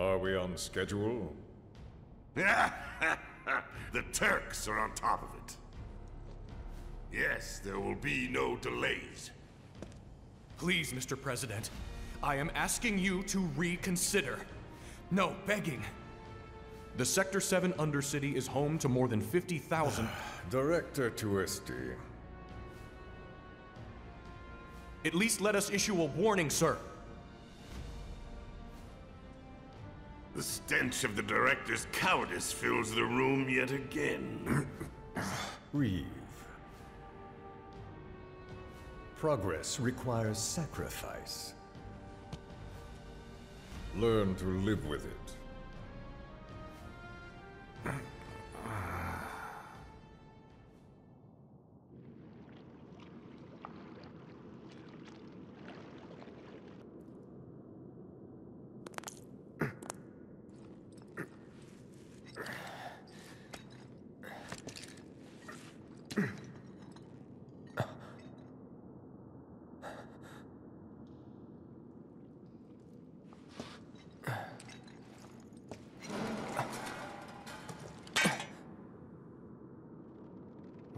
Are we on schedule? the Turks are on top of it. Yes, there will be no delays. Please, Mr. President, I am asking you to reconsider. No, begging. The Sector 7 Undercity is home to more than 50,000. Director Tuesti. At least let us issue a warning, sir. The stench of the director's cowardice fills the room yet again. Reeve. Progress requires sacrifice. Learn to live with it.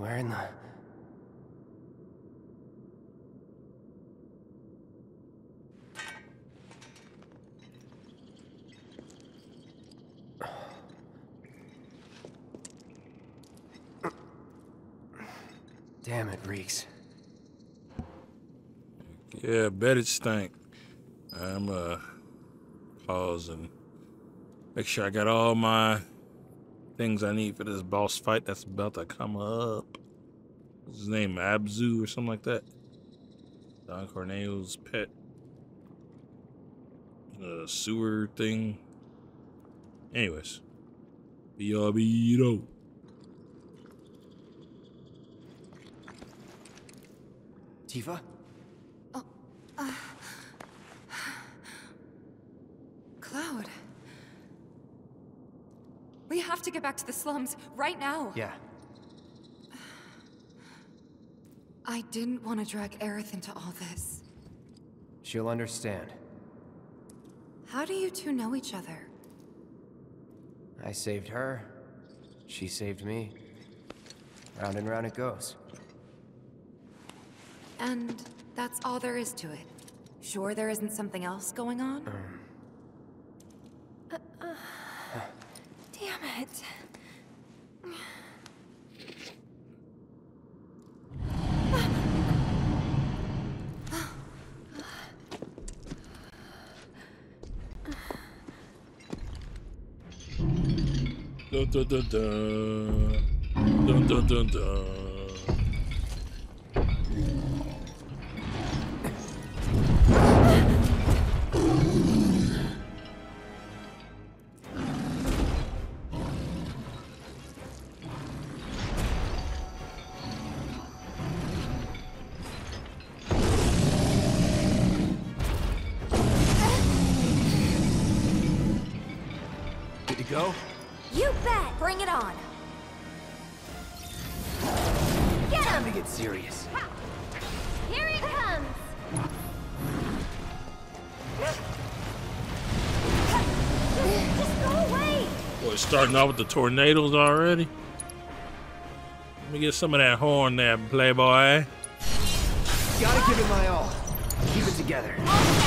Where in the... Damn, it reeks. Yeah, bet it stank. I'm uh pause and make sure I got all my things I need for this boss fight that's about to come up. What's his name? Abzu or something like that. Don Corneo's pet uh, sewer thing. Anyways. BRB Tifa? Cloud. We have to get back to the slums right now. Yeah. I didn't want to drag Aerith into all this. She'll understand. How do you two know each other? I saved her. She saved me. Round and round it goes. And that's all there is to it. Sure there isn't something else going on? Um. Uh, uh, damn it. Dun dun dun dun. Dun dun dun dun. Go? You bet! Bring it on! Get Time him! to get serious. Here he comes! Just, just go away! Boy, starting off with the tornadoes already. Let me get some of that horn there, playboy. Gotta give it my all. Keep it together.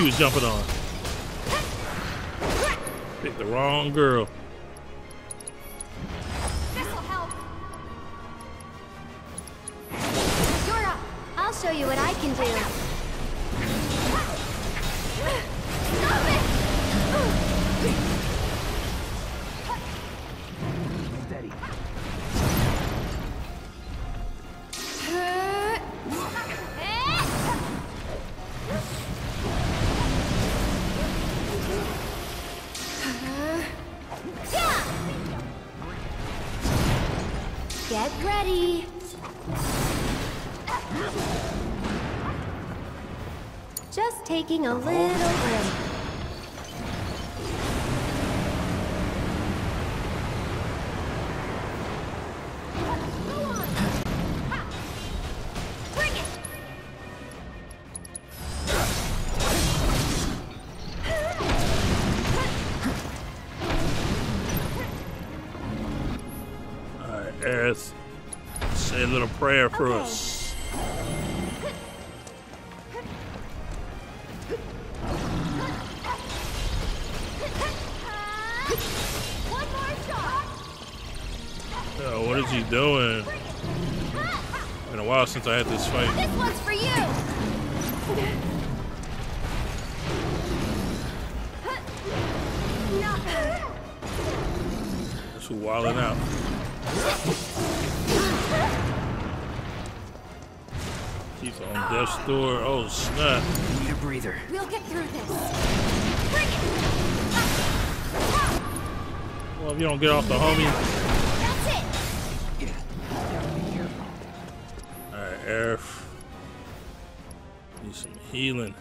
You was jumping on. Picked the wrong girl. A little break. Alright, Aerith. Say a little prayer for Okay. us. Since I had this fight. This one's for you. No. That's who wilding out. Keep on death's door. Oh snap! Need a breather. We'll get through this. Bring it. Well, if you don't get off the homie. Healing.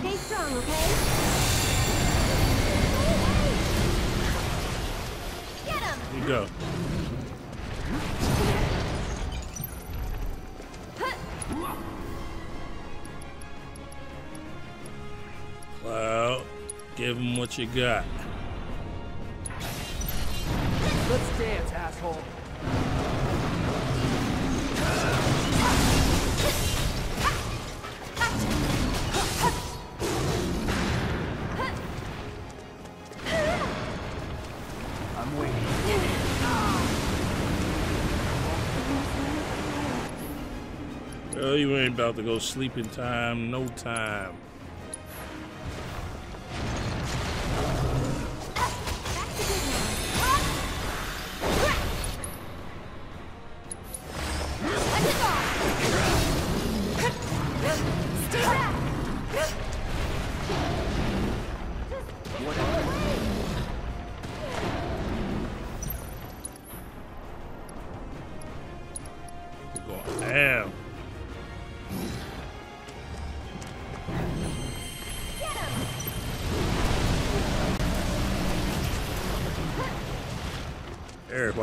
Stay strong, okay? Get him. Here you go. Cloud, give him what you got. You ain't about to go sleeping time, no time.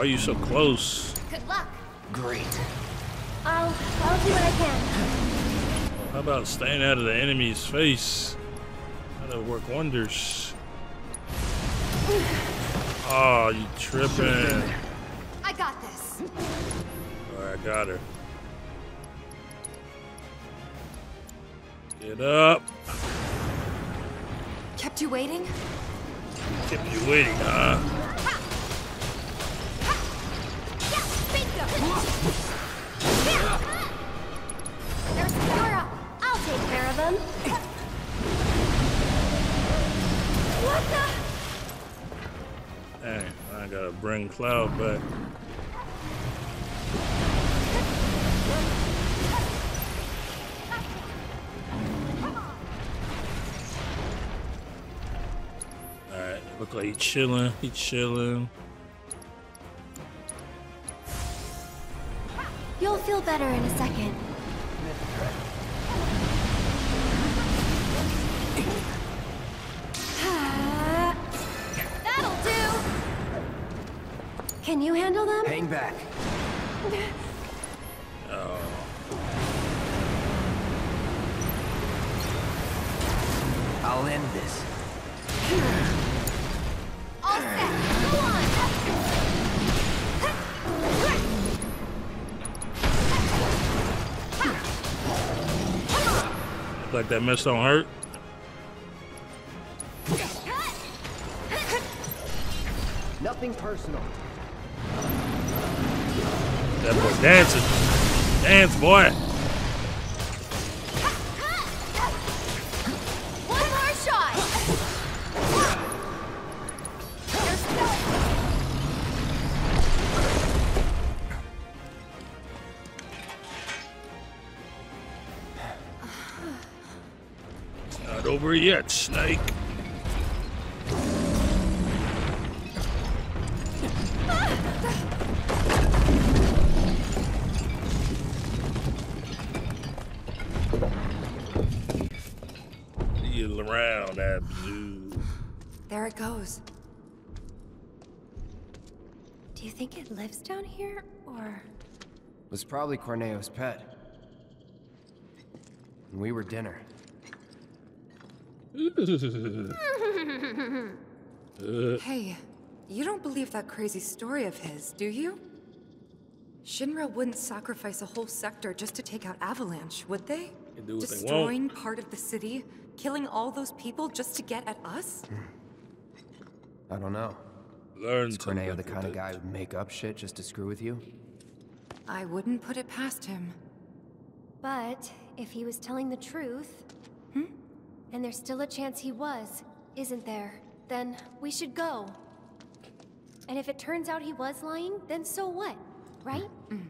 Eric, why you so close? Good luck. Great. I'll I'll do what I can. How about staying out of the enemy's face? That'll work wonders. Oh, you tripping. I got this. Alright, I got her. Get up. Kept you waiting? Kept you waiting, huh? Cloud back. Alright, look like he chilling. He chilling. That mess don't hurt. Nothing personal. That boy dancing. Dance, boy. Goes. Do you think it lives down here, or...? Was probably Corneo's pet. And we were dinner. Hey, you don't believe that crazy story of his, do you? Shinra wouldn't sacrifice a whole sector just to take out Avalanche, would they? Do what they. Destroying part of the city, killing all those people just to get at us? Mm. I don't know. Learn Is to Corneo the kind of guy who'd make up shit just to screw with you? I wouldn't put it past him. But if he was telling the truth, hmm? and there's still a chance he was, isn't there? Then we should go. And if it turns out he was lying, then so what? Right? Mm.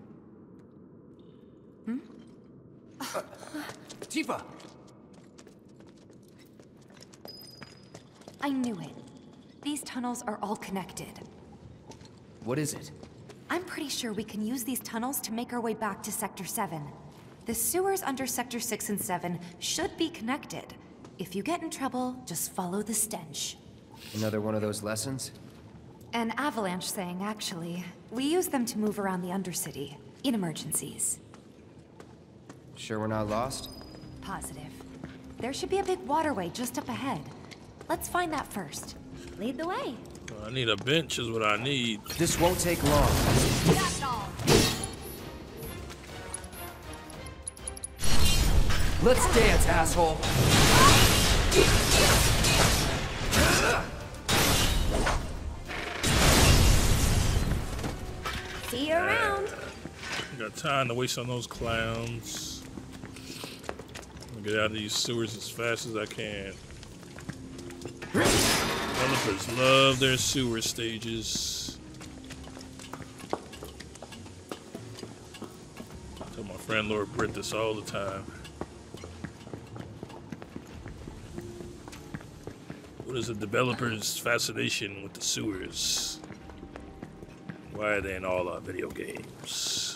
Mm. Hmm? Tifa! I knew it. These tunnels are all connected. What is it? I'm pretty sure we can use these tunnels to make our way back to Sector 7. The sewers under Sector 6 and 7 should be connected. If you get in trouble, just follow the stench. Another one of those lessons? An Avalanche thing, actually. We use them to move around the Undercity, in emergencies. Sure we're not lost? Positive. There should be a big waterway just up ahead. Let's find that first. Lead the way. I need a bench is what I need. This won't take long. Let's dance, asshole! See you around. Got time to waste on those clowns. I'll get out of these sewers as fast as I can. Developers love their sewer stages. I tell my friend Lord Britt this all the time. What is a developer's fascination with the sewers? Why are they in all our video games?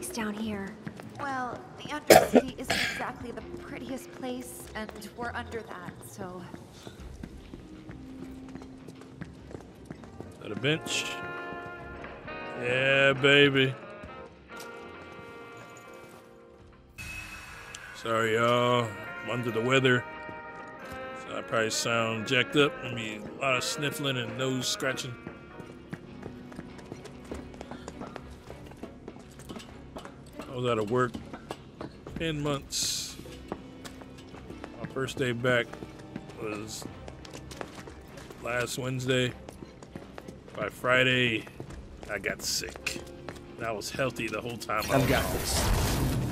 It down here. Well, the Undercity isn't exactly the prettiest place, and we're under that, so... Is that a bench? Yeah, baby. Sorry, y'all. I'm under the weather. So I probably sound jacked up. I mean, a lot of sniffling and nose scratching. Was out of work 10 months. My first day back was last Wednesday. By Friday, I got sick. And I was healthy the whole time. I I've got gone. this.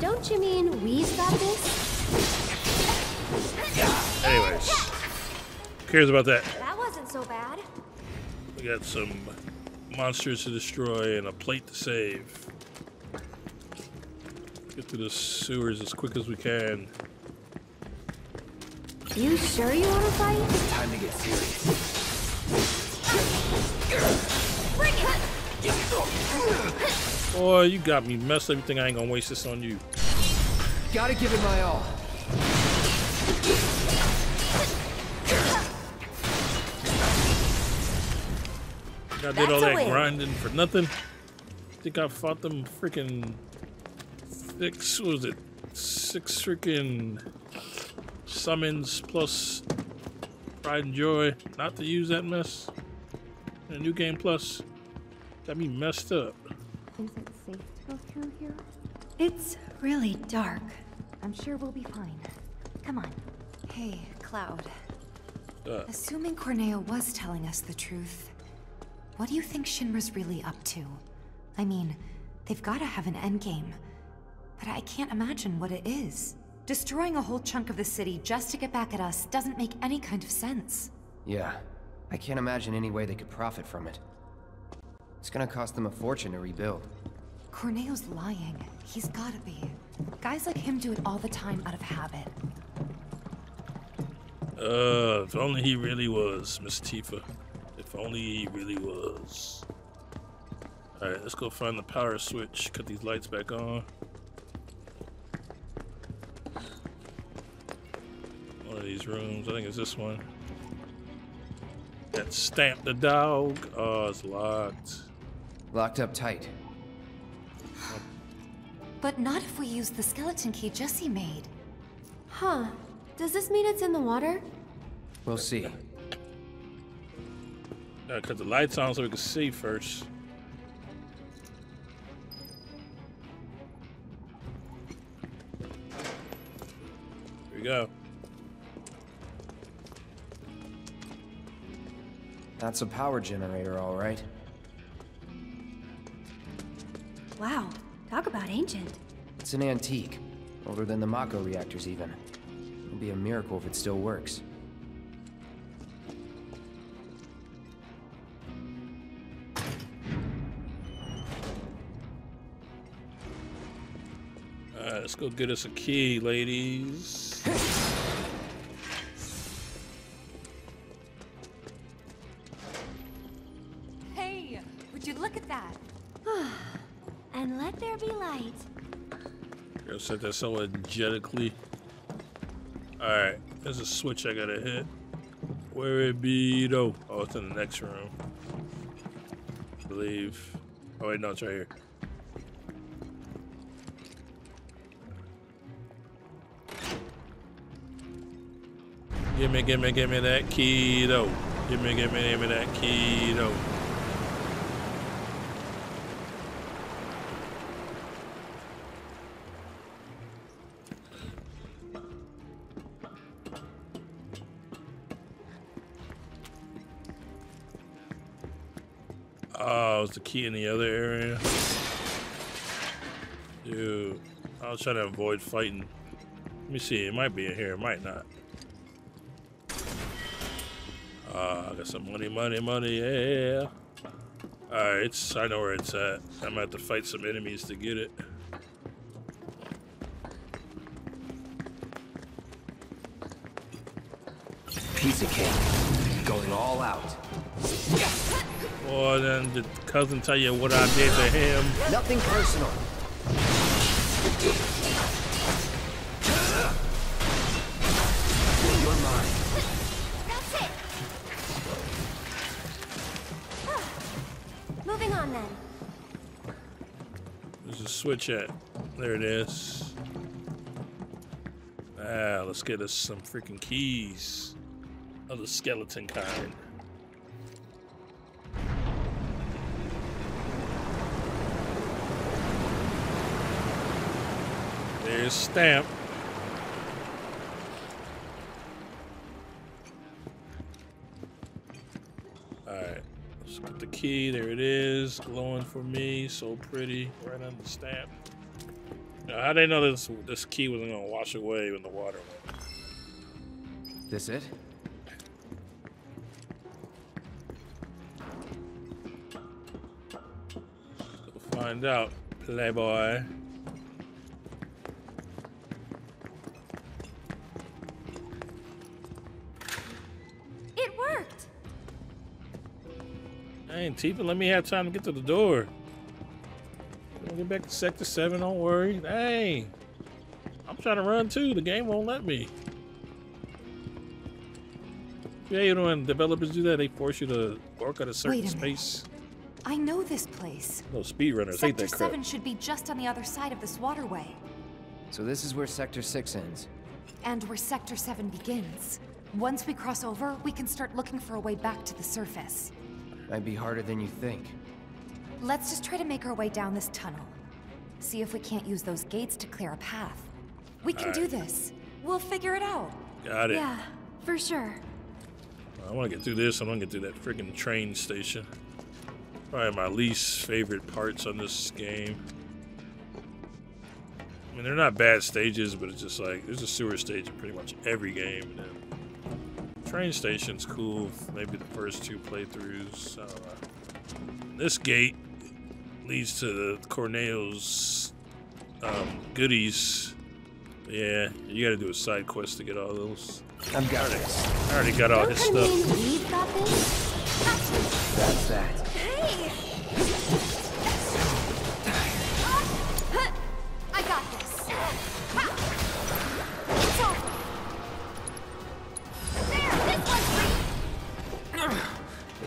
Don't you mean we've got this? Anyways, who cares about that? That wasn't so bad. We got some monsters to destroy and a plate to save. Get to the sewers as quick as we can. You sure you want to fight? Time to get serious. Bring it! Boy, you got me messed up. You think I ain't gonna waste this on you? Gotta give it my all. I did all That's a that win. grinding for nothing. Think I fought them freaking six, what was it? Six freaking summons plus pride and joy not to use that mess. In New Game Plus. Got me messed up. Is it safe to go through here? It's really dark. I'm sure we'll be fine. Come on. Hey, Cloud. Uh, Assuming Corneo was telling us the truth, what do you think Shinra's really up to? I mean, they've gotta have an endgame. But I can't imagine what it is. Destroying a whole chunk of the city just to get back at us doesn't make any kind of sense. Yeah. I can't imagine any way they could profit from it. It's gonna cost them a fortune to rebuild. Corneo's lying. He's gotta be. Guys like him do it all the time out of habit. Uh, if only he really was, Miss Tifa. If only he really was. Alright, let's go find the power switch. Cut these lights back on. These rooms. I think it's this one. That stamp the dog. Oh, it's locked. Locked up tight. But not if we use the skeleton key Jesse made. Huh. Does this mean it's in the water? We'll see. Gotta cut the lights on so we can see first. Here we go. That's a power generator, all right. Wow. Talk about ancient. It's an antique. Older than the Mako reactors, even. It'll be a miracle if it still works. Alright, let's go get us a key, ladies. Said that so energetically. Alright, there's a switch I gotta hit. Where it be though? Oh, it's in the next room. I believe. Oh wait, no, it's right here. Give me, give me, give me that key though. Give me, give me, give me that key though. Is the key in the other area? Dude, I was trying to avoid fighting. Let me see, it might be in here, it might not. Ah, I got some money, money, money, yeah. Alright, it's, I know where it's at. I'm gonna have to fight some enemies to get it. Piece of cake. Going all out. Or then did cousin tell you what I did to him? Nothing personal. You're mine. That's it! Moving on then. There's a switch at. There it is. Ah, let's get us some freaking keys of the skeleton kind. There's stamp. Alright, let's get the key. There it is, glowing for me. So pretty, right on the stamp. Now, how they know this this key wasn't gonna wash away when the water went? This it? We'll find out, playboy. Hey, Tifa, let me have time to get to the door. We'll get back to Sector 7, don't worry. Hey, I'm trying to run too. The game won't let me. Yeah, you know when developers do that, they force you to work at a certain Wait a minute. space. I know this place. No speedrunners hate Sector that crap. 7 should be just on the other side of this waterway. So this is where Sector 6 ends. And where Sector 7 begins. Once we cross over, we can start looking for a way back to the surface. Might be harder than you think. Let's just try to make our way down this tunnel. See if we can't use those gates to clear a path. We can do this. We'll figure it out. Got it. Yeah, for sure. I want to get through this. I want to get through that freaking train station. Probably my least favorite parts on this game. I mean, they're not bad stages, but it's just like there's a sewer stage in pretty much every game. And then train station's cool. Maybe the first two playthroughs. I. This gate leads to the Corneo's um, goodies. Yeah, you gotta do a side quest to get all those. I'm got it. I already got all Don't his kinda stuff. mean got this? That's that. Hey!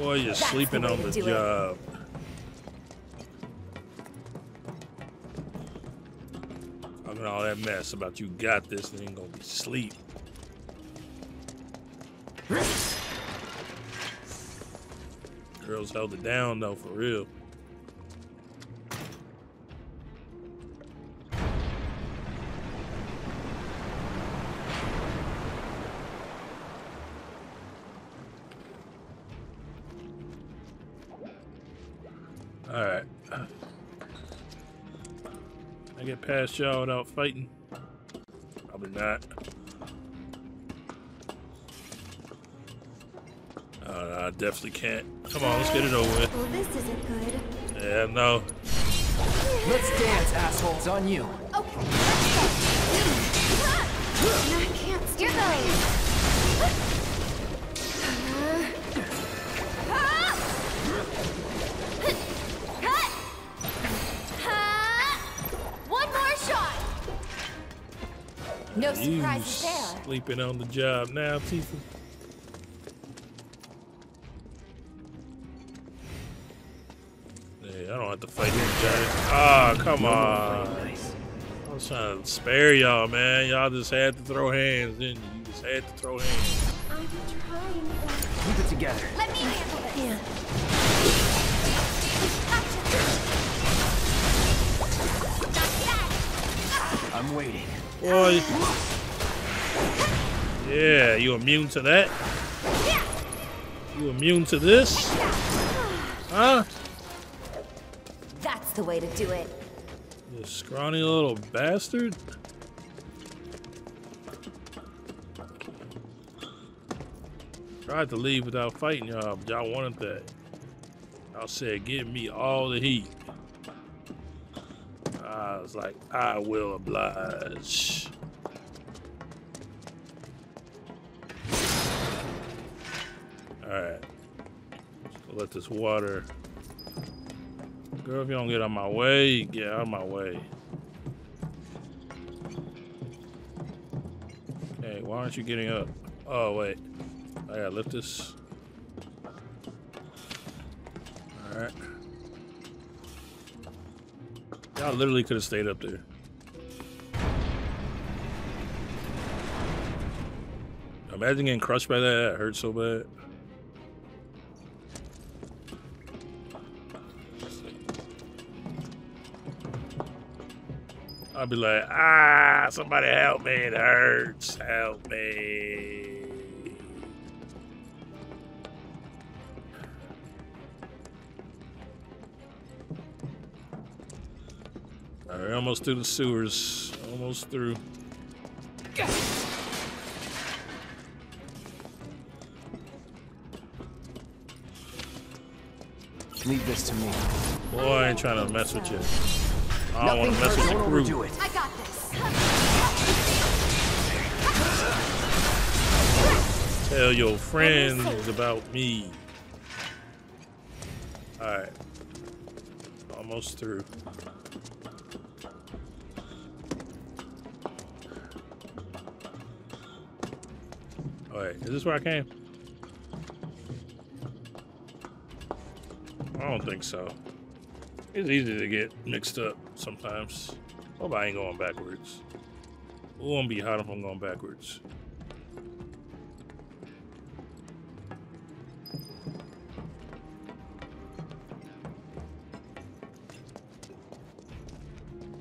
Boy, you're sleeping the on the job. it. Talking all that mess about you got this and ain't gonna be sleep. Girls held it down though, for real. I get past y'all without fighting? Probably not. No, I definitely can't. Come on, let's get it over with. Well, this isn't good. Yeah, no. Let's dance, assholes, on you. Okay, let's go. I can't steer those. No You surprises there. sleeping on the job now, Tifa. Yeah, I don't have to fight him, Johnny. Ah, come on. I was trying to spare y'all, man. Y'all just had to throw hands, didn't you? You just had to throw hands. I'm trying. Keep it together. Let me handle this. I'm waiting. Boy. Yeah, you immune to that? You immune to this? Huh? That's the way to do it. You scrawny little bastard. Tried to leave without fighting y'all, but y'all wanted that. Y'all said, give me all the heat. I was like, I will oblige. Alright. Let this water Girl, if you don't get out of my way, get out of my way. Hey, why aren't you getting up? Oh, wait. I gotta lift this. Alright. Y'all literally could have stayed up there. Imagine getting crushed by that. That hurts so bad. I'll be like, ah, somebody help me. It hurts. Help me. All right, almost through the sewers. Almost through. Leave this to me. Boy, I ain't trying to mess with you. I don't want to mess with the Don't crew. overdo it. I got this. Tell your friends about me. Alright. Almost through. Is this where I came? I don't think so. It's easy to get mixed up sometimes. Hope I ain't going backwards. It won't be hot if I'm going backwards.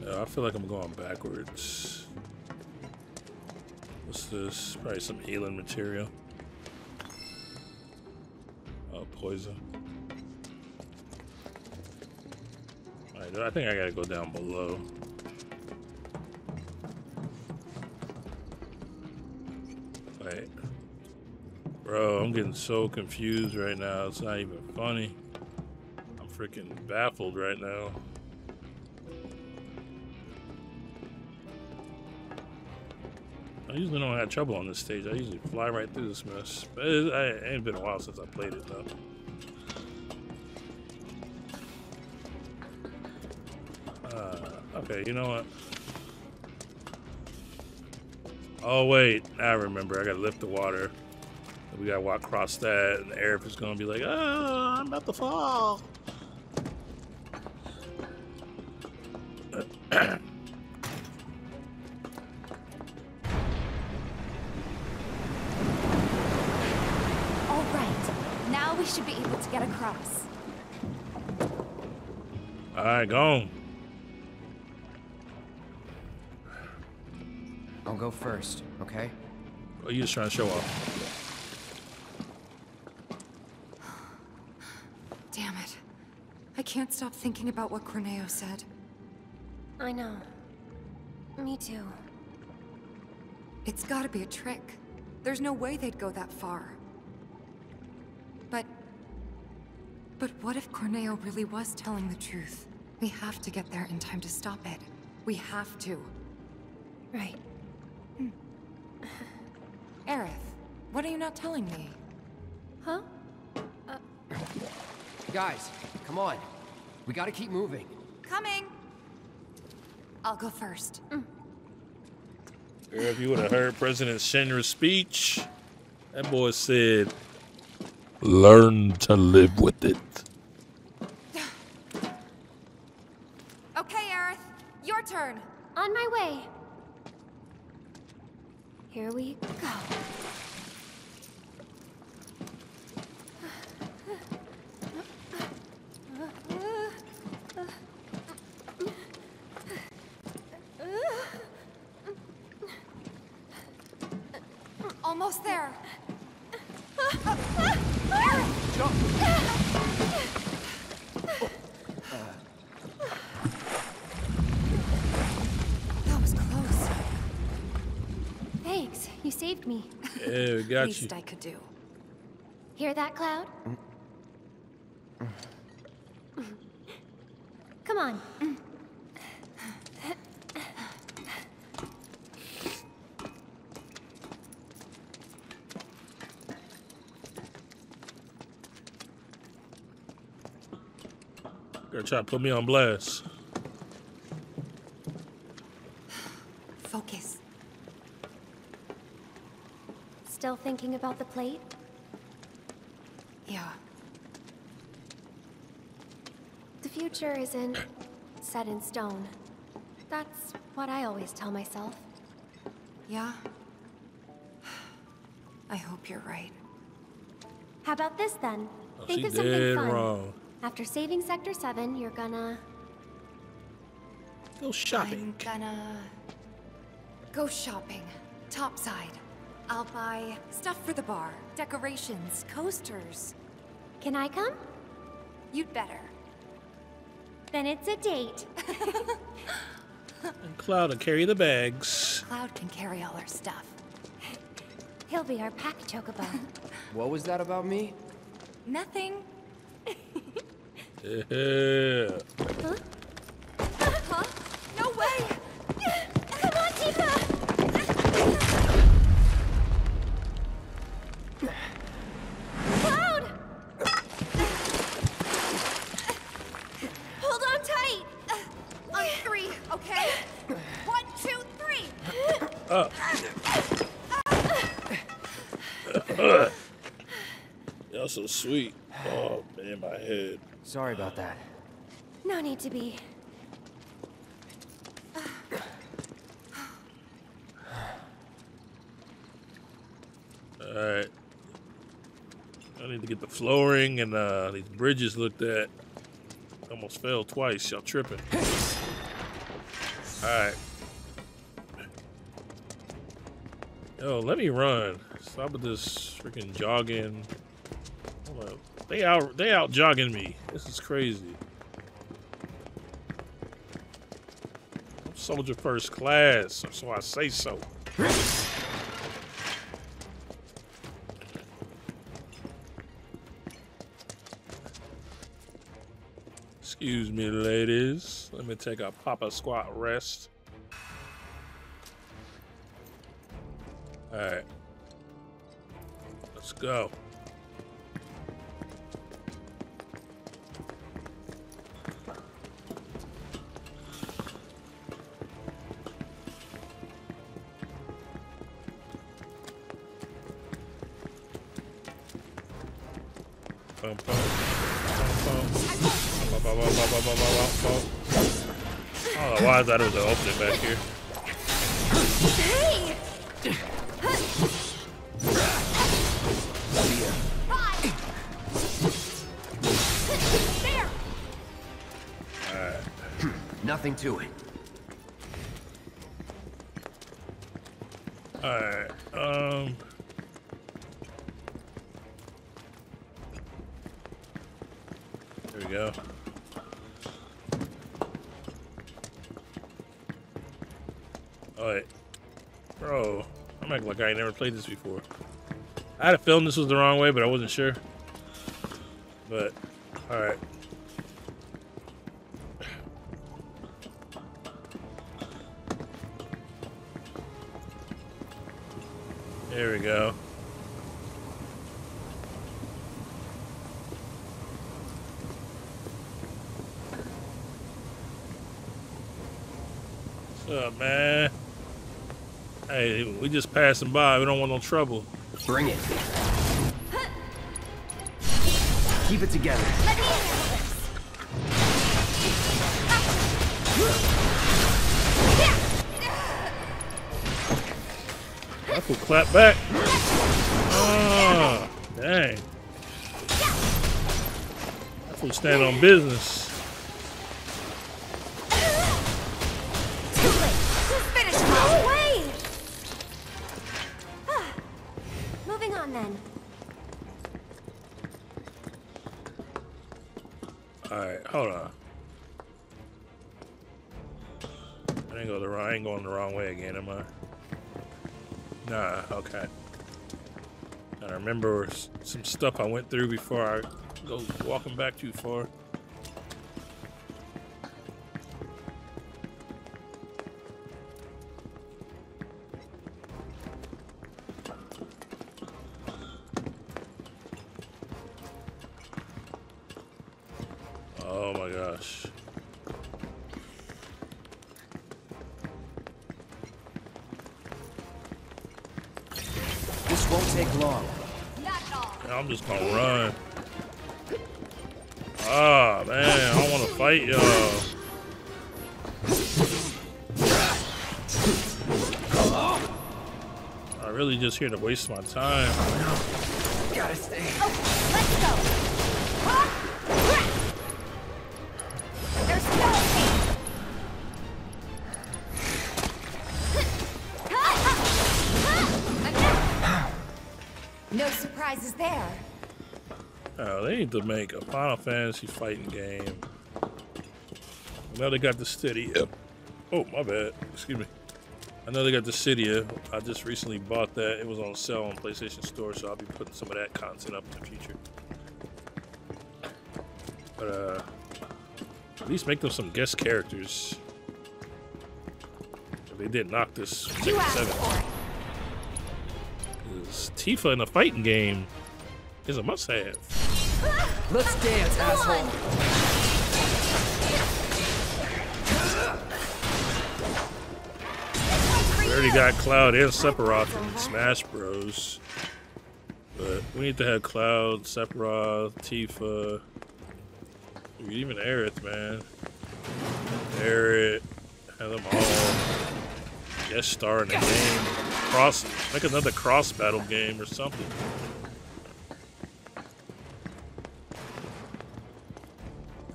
Yeah, I feel like I'm going backwards. What's this? Probably some healing material. Oh, poison. Alright, I think I gotta go down below. Wait. Bro, I'm getting so confused right now. It's not even funny. I'm freaking baffled right now. I usually don't have trouble on this stage. I usually fly right through this mess. But it, it ain't been a while since I played it though. Uh, okay, you know what? Oh wait, I remember. I gotta lift the water. We gotta walk across that, and the air is gonna be like, "Oh, I'm about to fall." All right, go. I'll go first, okay? Oh, you just trying to show off? Damn it. I can't stop thinking about what Corneo said. I know. Me too. It's gotta be a trick. There's no way they'd go that far. But... But what if Corneo really was telling the truth? We have to get there in time to stop it. We have to. Right. Hmm. Aerith, what are you not telling me? Huh? Uh. Guys, come on. We gotta keep moving. Coming! I'll go first. Mm. Girl, if you would have heard President Shinra's speech, that boy said, "Learn to live with it." Okay, Aerith, your turn. On my way. Here we go. Almost there. That was close. Thanks, you saved me. Yeah, we got Least you. I could do. Hear that, Cloud? Come on. Girl, try to put me on blast. Still thinking about the plate? Yeah. The future isn't set in stone. That's what I always tell myself. Yeah? I hope you're right. How about this then? Oh, Think of something fun. wrong. After saving Sector 7, you're gonna... Go shopping. I'm gonna go shopping. Topside. I'll buy stuff for the bar, decorations, coasters. Can I come? You'd better. Then it's a date. And Cloud will carry the bags. Cloud can carry all our stuff. He'll be our pack chocobo. What was that about me? Nothing. Yeah. Uh-huh. Huh? No way! Come on, Tifa! Cloud! Hold on tight! On three, okay? One, two, three! Y'all so sweet. Oh man, my head. Sorry about that. No need to be. All right. I need to get the flooring and uh, these bridges looked at. Almost fell twice. Y'all tripping. All right. Yo, let me run. Stop with this freaking jogging. Hold up. They out. They out jogging me. This is crazy. I'm soldier first class, so I say so. Excuse me, ladies. Let me take a papa squat rest. Alright. Let's go. Why I thought it was an opening back here. There! Nothing to it. Played this before. I had a feeling this was the wrong way, but I wasn't sure. Passing by. We don't want no trouble. Bring it. Keep it together. Let me handle this! That fool clap back. Oh, dang. That fool stand on business. I remember some stuff I went through before I go walking back too far. Just here to waste my time. Gotta stay. Let's go! Huh? There's no! No surprises there. Oh, they need to make a Final Fantasy fighting game. I know they got Dissidia. Oh, my bad. Excuse me. I know they got Dissidia. I just recently bought that. It was on sale on PlayStation Store, so I'll be putting some of that content up in the future. But uh, at least make them some guest characters. They did knock this You Tekken asked 7. for Tifa in a fighting game is a must-have. Let's dance, Go asshole. on. Already got Cloud and Sephiroth from Smash Bros. But we need to have Cloud, Sephiroth, Tifa, even Aerith, man. Aerith, have them all guest star in the game. Cross, make another cross battle game or something.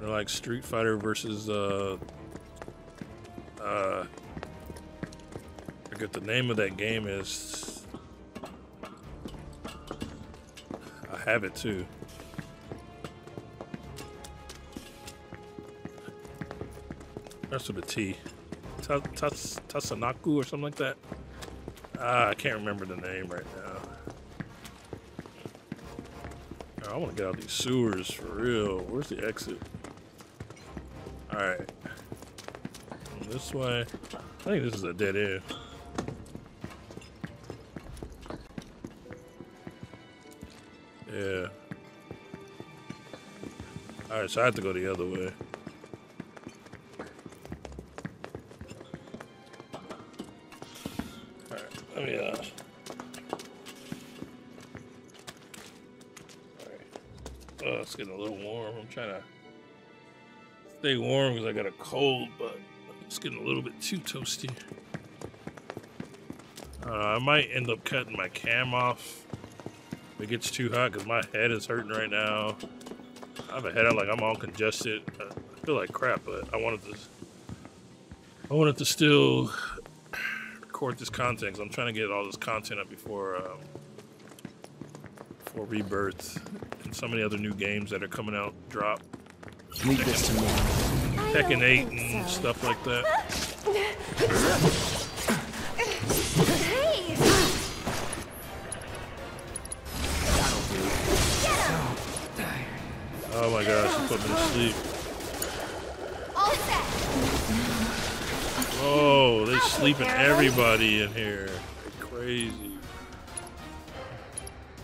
Like Street Fighter versus uh uh forget the name of that game is. I have it too. That's with a T. Ta- Tas- or something like that. Ah, I can't remember the name right now. I want to get out these sewers for real. Where's the exit? Alright. This way. I think this is a dead end. Alright, so I have to go the other way. Alright, let me, uh... Oh, it's getting a little warm. I'm trying to stay warm because I got a cold, but it's getting a little bit too toasty. Uh, I might end up cutting my cam off if it gets too hot because my head is hurting right now. I have a headache, like I'm all congested. I feel like crap, but I wanted to. I wanted to still record this content because I'm trying to get all this content up before um, before Rebirth and so many other new games that are coming out drop. Leave this to me. I Tekken 8 and so. stuff like that. Oh my gosh, she put me to sleep. Oh, they sleeping everybody in here. Crazy.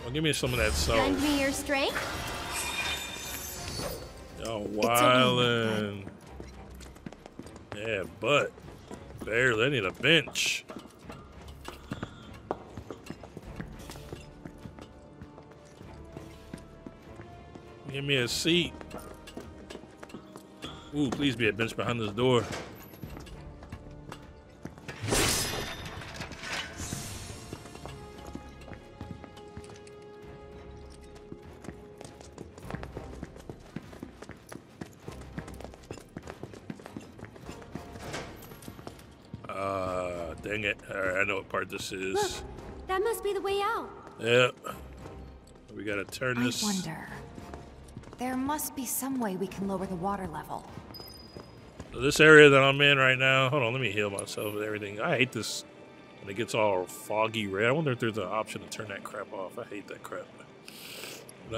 Well, give me some of that salt. Lend me your strength? Oh, okay, wildin'. Yeah, but barely. I need a bench. Give me a seat. Ooh, please be a bench behind this door. Uh, dang it. Alright, I know what part this is. Look, that must be the way out. Yep. We gotta turn I this. wonder. There must be some way we can lower the water level. This area that I'm in right now, hold on, let me heal myself and everything. I hate this when it gets all foggy red. I wonder if there's an option to turn that crap off. I hate that crap. Um,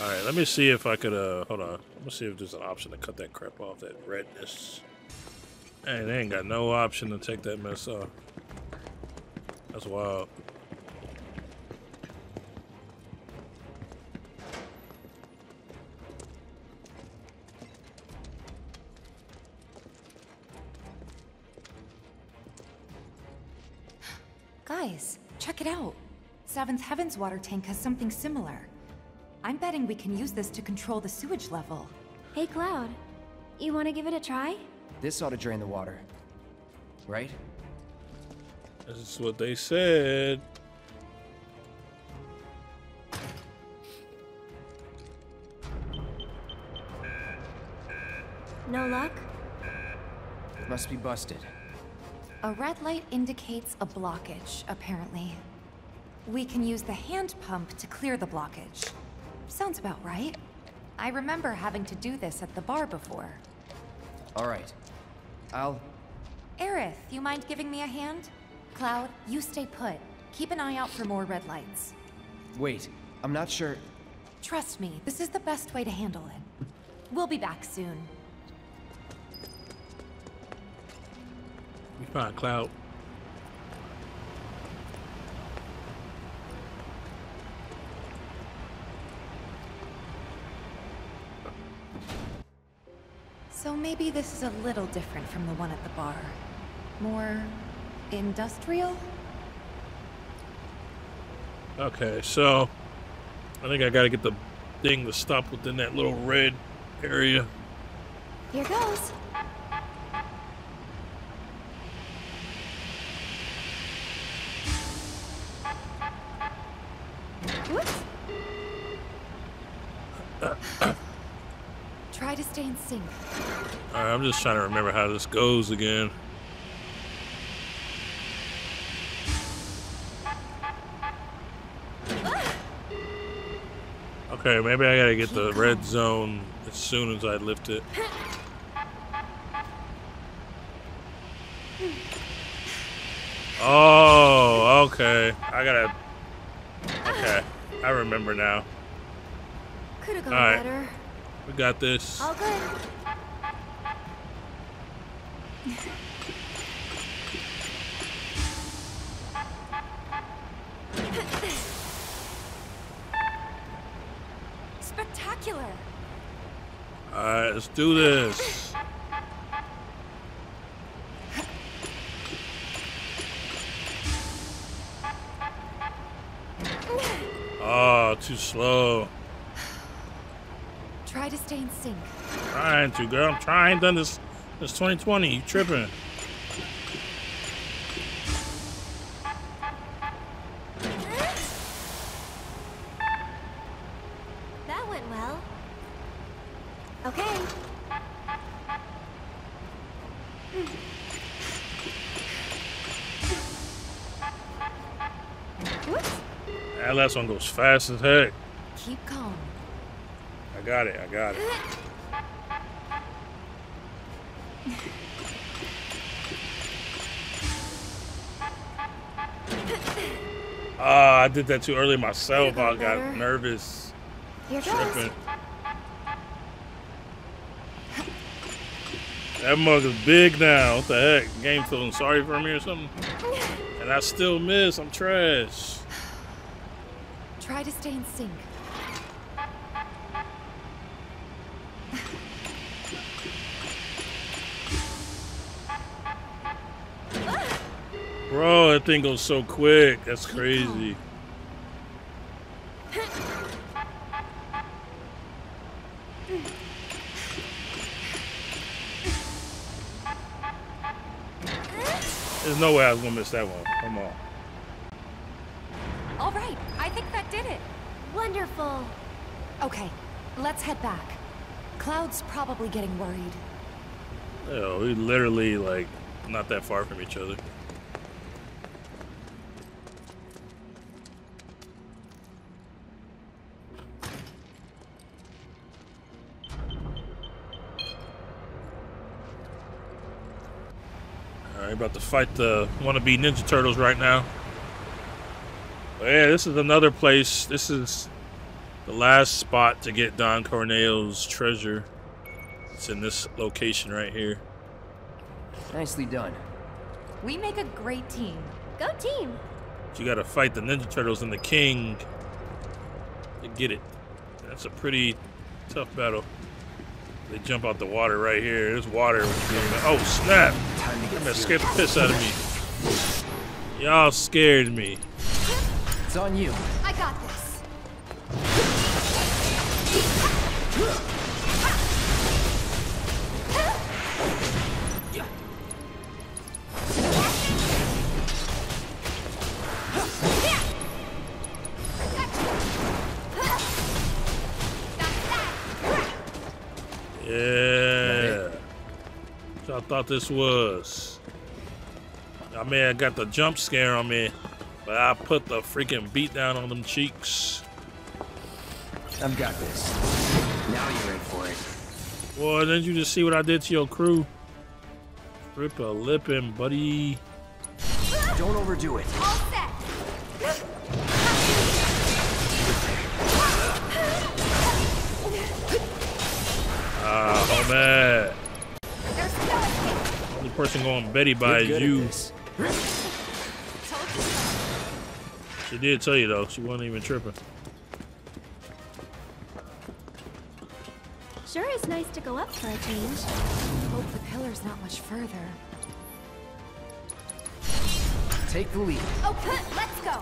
all right, let me see if I could. Uh, hold on. Let me see if there's an option to cut that crap off. That redness. Hey, they ain't got no option to take that mess off. That's wild. Guys, check it out. Seventh Heaven's water tank has something similar. I'm betting we can use this to control the sewage level. Hey, Cloud. You want to give it a try? This ought to drain the water. Right? This is what they said. No luck? Must be busted. A red light indicates a blockage, apparently. We can use the hand pump to clear the blockage. Sounds about right. I remember having to do this at the bar before. All right. I'll. Aerith, you mind giving me a hand? Cloud, you stay put. Keep an eye out for more red lights. Wait. I'm not sure. Trust me, this is the best way to handle it. We'll be back soon. We found Cloud. So maybe this is a little different from the one at the bar. More industrial? Okay, so I think I gotta get the thing to stop within that little red area. Here goes. Try to stay in sync. Alright, I'm just trying to remember how this goes again. Okay, maybe I gotta get the red zone as soon as I lift it. Oh, okay. I gotta. Okay. I remember now. Could have gone right. better. We got this. All good. let's do this. Oh, too slow. Try to stay in sync. Trying to, girl. I'm trying. Done this. This 2020. You tripping? One goes fast as heck. Keep calm. I got it. I got it. Ah, I did that too early myself. I got better. nervous. Here goes. That mug is big now. What the heck? Game feeling sorry for me or something? And I still miss. I'm trash. Try to stay in sync. Bro, that thing goes so quick. That's crazy. There's no way I was gonna miss that one. Come on. All right, I think that did it. Wonderful. Okay, let's head back. Cloud's probably getting worried. Yo, we literally like not that far from each other. Alright, about to fight the wannabe Ninja Turtles right now. But yeah, this is another place. This is the last spot to get Don Corneo's treasure. It's in this location right here. Nicely done. We make a great team. Go team. You gotta fight the Ninja Turtles and the King to get it. That's a pretty tough battle. They jump out the water right here. There's water. Oh snap! Time to get That scared the piss out of me. Y'all scared me. It's on you. I got this. Yeah. What y'all thought this was? I mean, I got the jump scare on me, but I put the freaking beat down on them cheeks. I've got this. Now you're in for it. Boy, didn't you just see what I did to your crew? Rip a lip, lippin', buddy. Don't overdo it. All set. Ah, oh man. There's. Only person going Betty by You're is you. this. Told you so. She did tell you though. She wasn't even tripping. Sure is nice to go up for a change. Hope the pillar's not much further. Take the lead. Oh, let's go.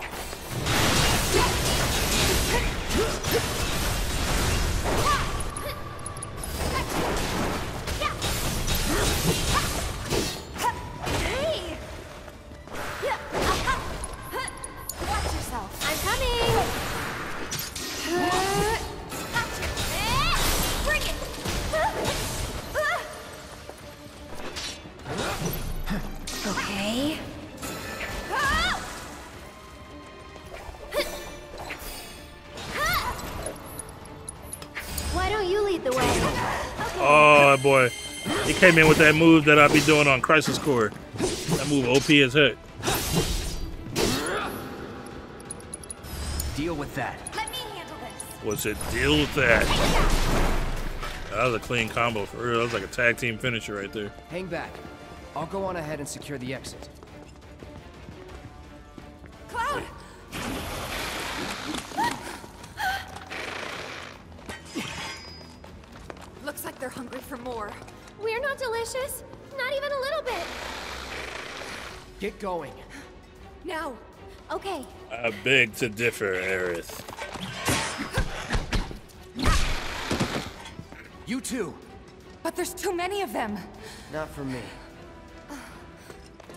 Came in with that move that I'll be doing on Crisis Core. That move OP as heck. Deal with that. Let me was it deal with that. That was a clean combo for real. That was like a tag team finisher right there. Hang back. I'll go on ahead and secure the exit. Not delicious. Not even a little bit. Get going. Now. Okay. I beg to differ, Aerith. You too. But there's too many of them. Not for me.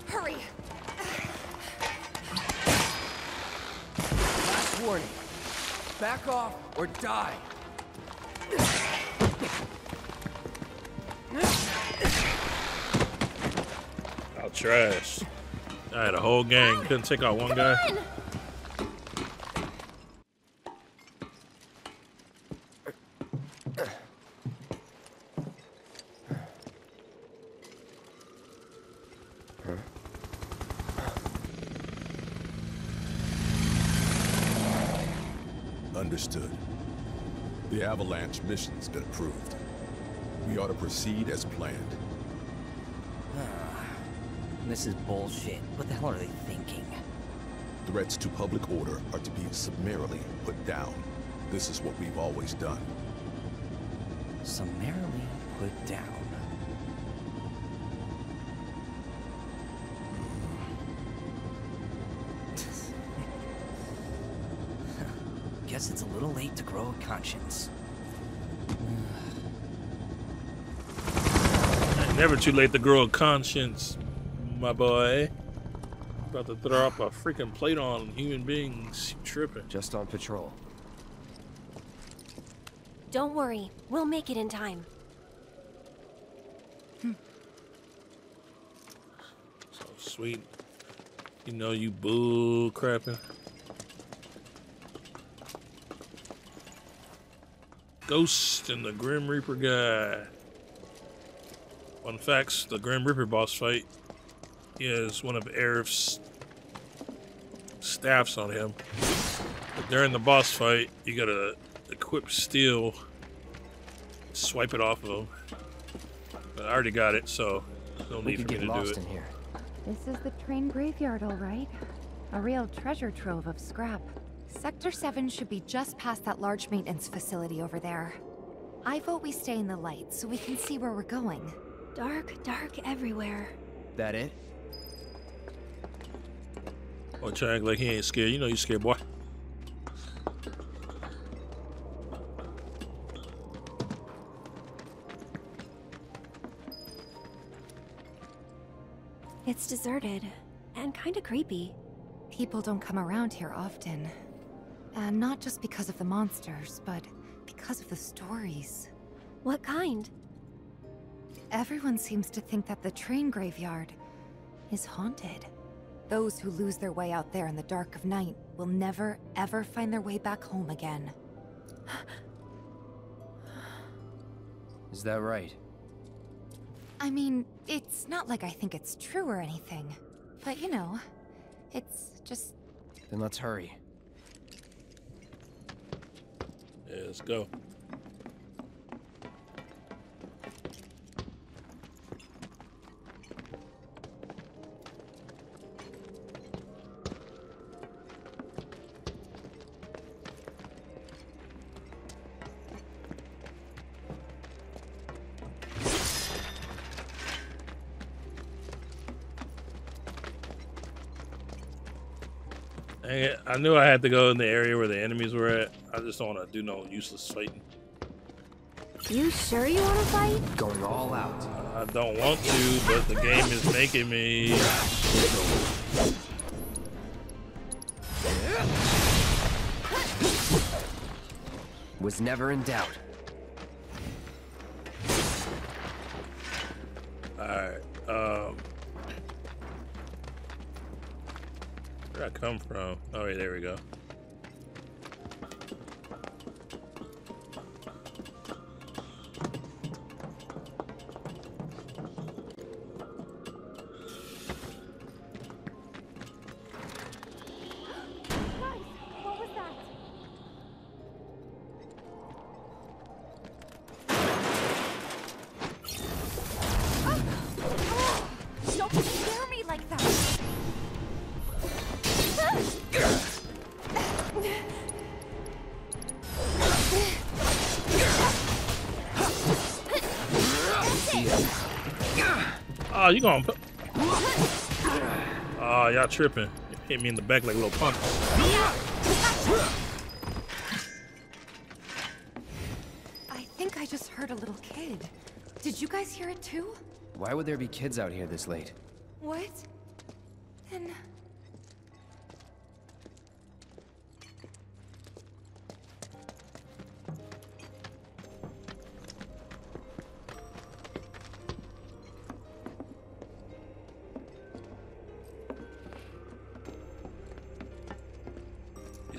Hurry! Last warning. Back off or die. Oh, trash. I had a whole gang. Couldn't take out one guy. Run! Understood. The Avalanche mission's been approved. We ought to proceed as planned. Ah, this is bullshit. What the hell are they thinking? Threats to public order are to be summarily put down. This is what we've always done. Summarily put down. Guess it's a little late to grow a conscience. Never too late to grow a conscience, my boy. About to throw up a freaking plate on human beings. Tripping. Just on patrol. Don't worry. We'll make it in time. So sweet. You know you bull crapping. Ghost and the Grim Reaper guy. Fun facts, the Grim Reaper boss fight is one of Aerith's staffs on him. But during the boss fight, you gotta equip steel, swipe it off of him. But I already got it, so no We need could for me get to do lost it. in here. This is the train graveyard, all right. A real treasure trove of scrap. Sector 7 should be just past that large maintenance facility over there. I vote we stay in the light so we can see where we're going. Dark, dark everywhere. That it? Oh, try to act like he ain't scared. You know you scared, boy. It's deserted. And kinda creepy. People don't come around here often. And not just because of the monsters, but because of the stories. What kind? Everyone seems to think that the train graveyard is haunted. Those who lose their way out there in the dark of night will never, ever find their way back home again. Is that right? I mean, it's not like I think it's true or anything. But you know, it's just Then let's hurry. Yeah, let's go. I knew I had to go in the area where the enemies were at. I just don't want to do no useless fighting. You sure you wanna fight? Going all out. I don't want to, but the game is making me. Was never in doubt. Alright, um. Where'd I come from? Oh, wait, there we go. Oh, you gonna put. Oh, y'all tripping. Hit me in the back like a little punk. I think I just heard a little kid. Did you guys hear it too? Why would there be kids out here this late? What? Then...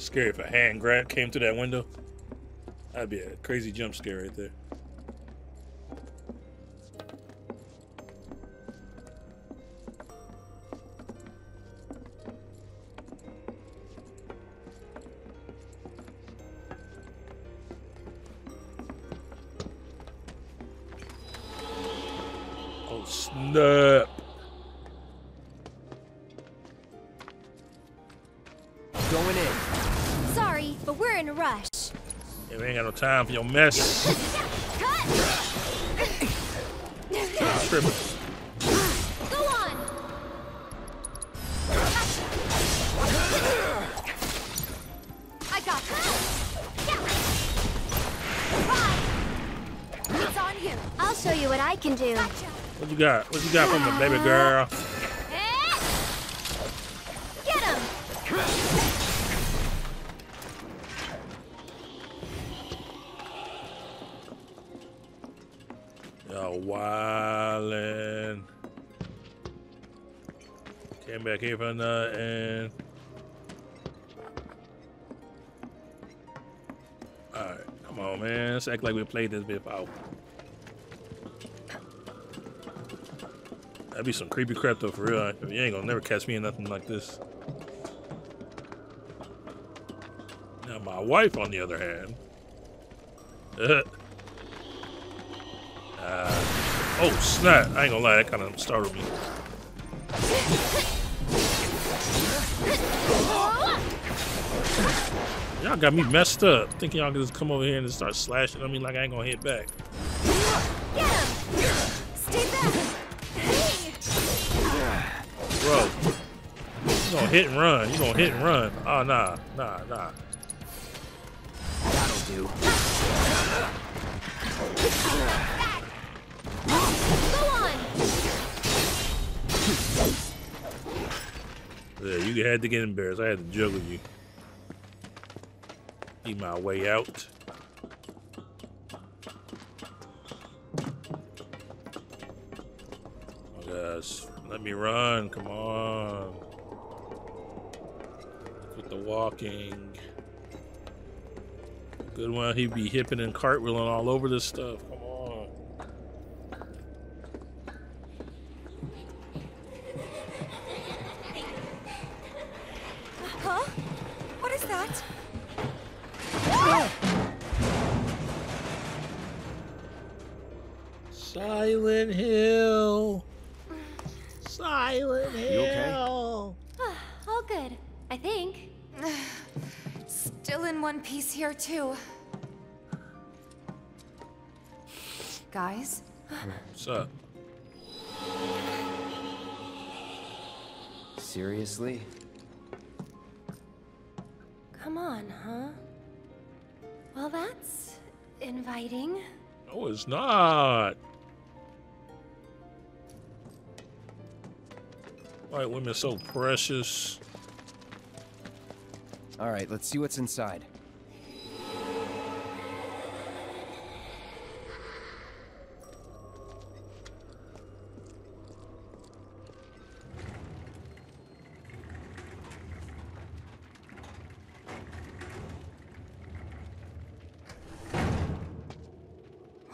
scary if a hand grab came through that window. That'd be a crazy jump scare right there. Time for your mess. Tripping. Go on! I got this. It's on you. I'll show you what I can do. What you got? What you got for me, baby girl? Came back here and... Alright, come on, man. Let's act like we played this before. That'd be some creepy crap though, for real. You ain't gonna never catch me in nothing like this. Now, my wife, on the other hand. Uh, oh, snap. I ain't gonna lie, that kind of startled me. Y'all got me messed up. Thinking y'all could just come over here and just start slashing on me like I ain't gonna hit back. Stay back! Bro, you gonna hit and run. You gonna hit and run. Oh, nah, nah, nah. That'll do. Go on! Yeah, you had to get embarrassed. I had to juggle you. My way out. Oh gosh, let me run. Come on. With the walking. Good one. He'd be hipping and cartwheeling all over this stuff. Too. Guys? What's up? Seriously? Come on, huh? Well, that's inviting. No, it's not. White women so precious. All right, let's see what's inside.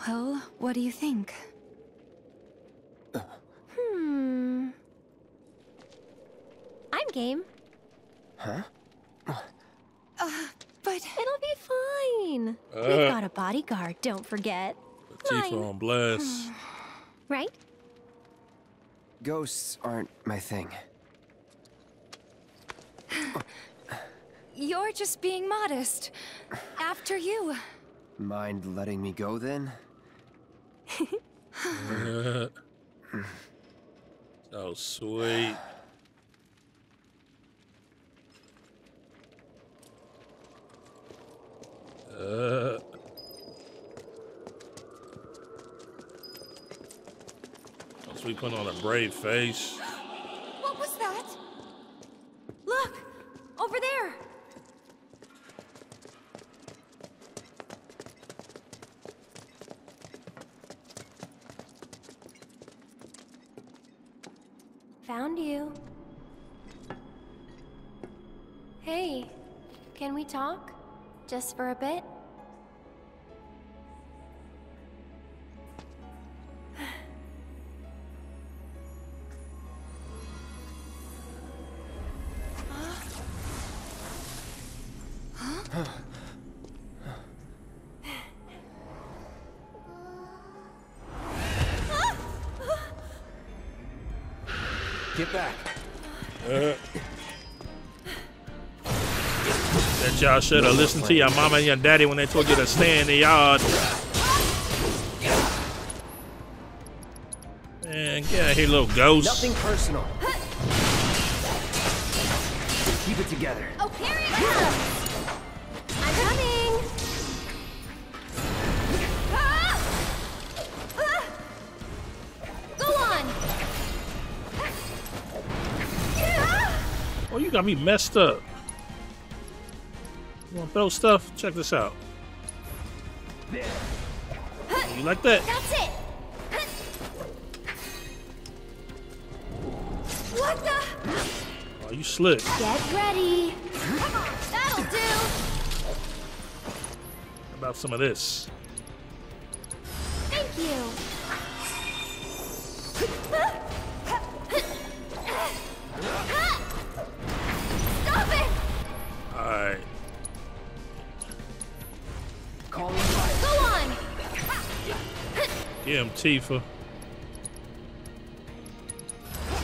Well, what do you think? Hmm. I'm game. Huh? Uh, but... It'll be fine. Uh. We've got a bodyguard, don't forget. Tifa Mine. on bless. Right? Ghosts aren't my thing. You're just being modest. After you. Mind letting me go then? Oh, sweet. Uh. We put on a brave face. What was that? Look! Over there! Found you. Hey, can we talk? Just for a bit? Y'all should have listened to your mama and your daddy when they told you to stay in the yard. Man, get out of here, little ghost. Nothing personal. Keep it together. Oh, here it comes! I'm coming! Ah! Go on! Oh, you got me messed up. Throw stuff? Check this out. You like that? That's it! What the? Oh, you slick. Get ready! That'll do! How about some of this? Tifa.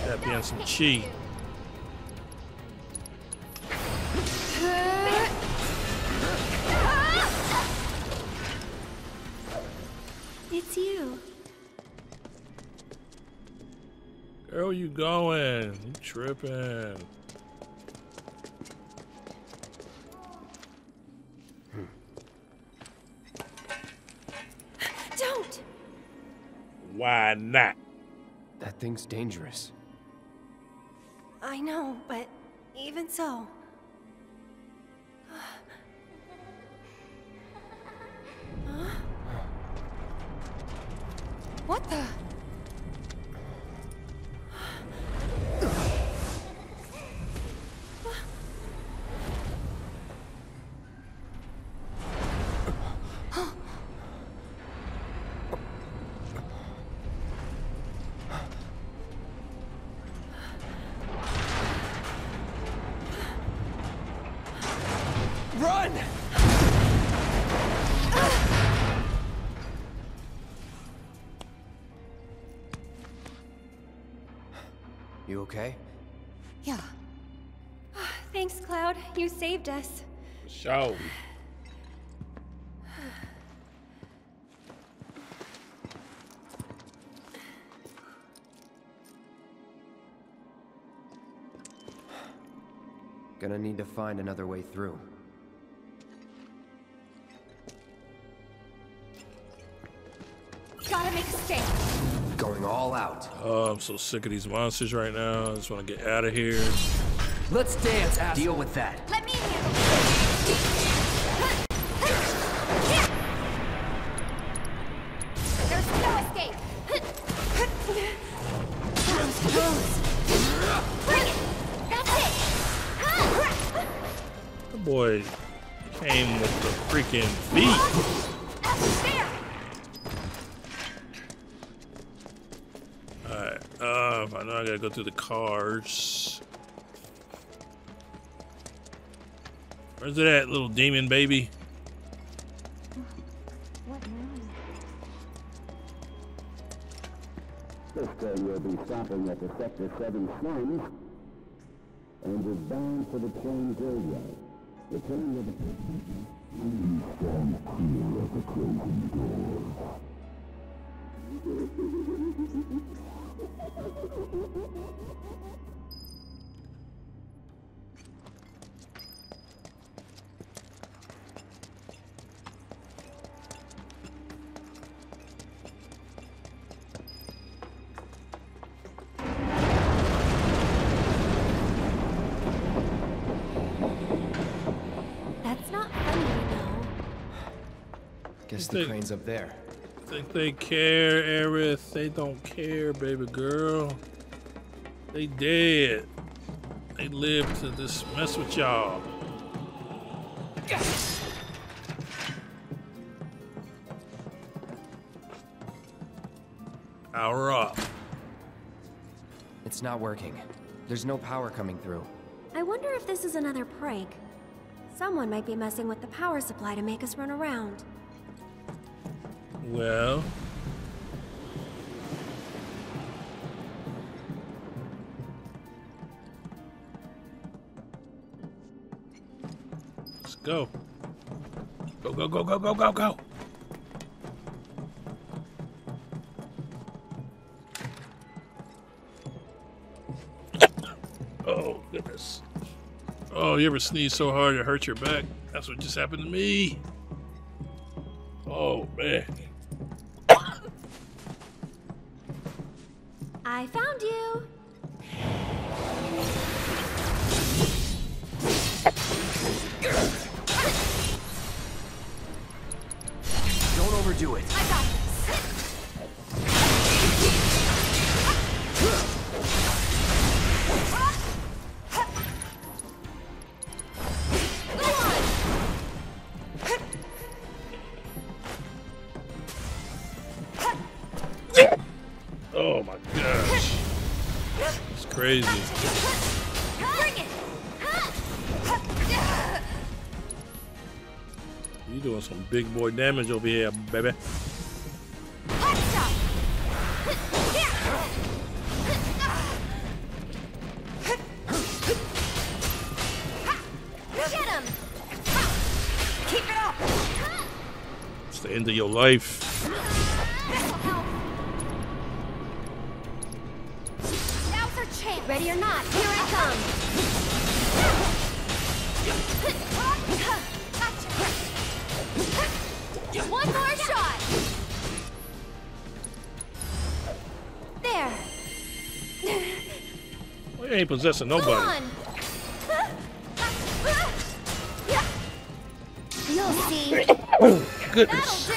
That being some chi. It's you. Girl, you going? You tripping? Why not? That thing's dangerous. I know, but even so. Huh? What the? Saved us. Show. Gonna need to find another way through. Gotta make a stand. Going all out. Oh, I'm so sick of these monsters right now. I just want to get out of here. Let's dance, ass. Deal with that. Let cars. Where's it at, little demon baby? What now? Sister will be stopping at the Sector 7 slums and is bound for the train graveyard. The train will be... Please stand clear of the closing doors. Guess the crane's up there. Think they care, Aerith? They don't care, baby girl. They dead. They live to just mess with y'all. Power up. It's not working. There's no power coming through. I wonder if this is another prank. Someone might be messing with the power supply to make us run around. Well. Let's go. Go, go, go, go, go, go, go. Oh, goodness. Oh, you ever sneeze so hard it hurt your back? That's what just happened to me. Oh, man. Boy damage over here, baby. Possessing Go nobody. on! You'll see. Goodness.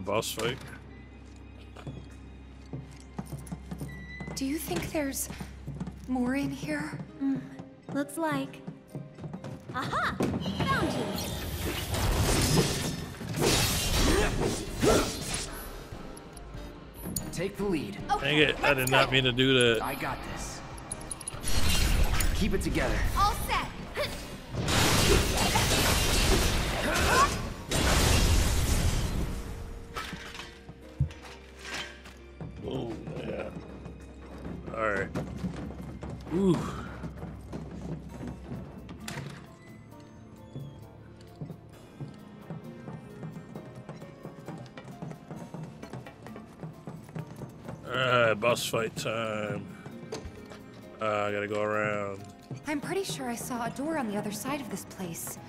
The boss fight. Do you think there's more in here? Hmm. Looks like. Aha! Found you. Take the lead. Dang it, I did not mean to do that. I got this. Keep it together. Fight time. Uh, I gotta go around. I'm pretty sure I saw a door on the other side of this place.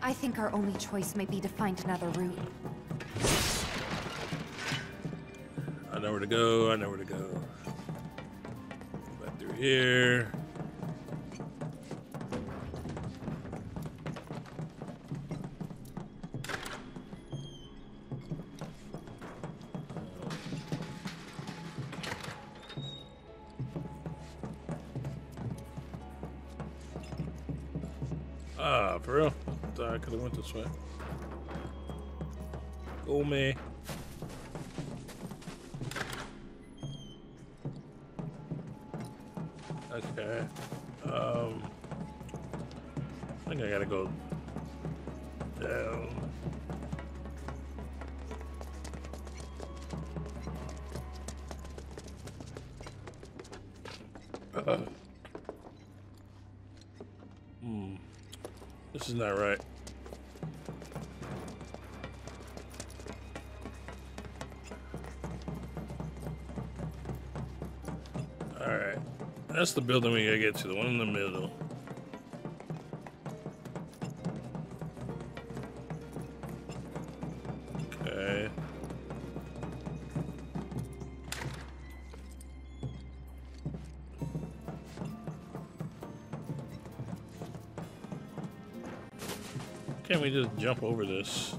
I think our only choice might be to find another route. I know where to go. I know where to go. Back through here. Ah, for real? I could have went this way. Go me. Okay. Um, I think I gotta go down. That's the building we gotta get to, the one in the middle. Okay. Can't we just jump over this?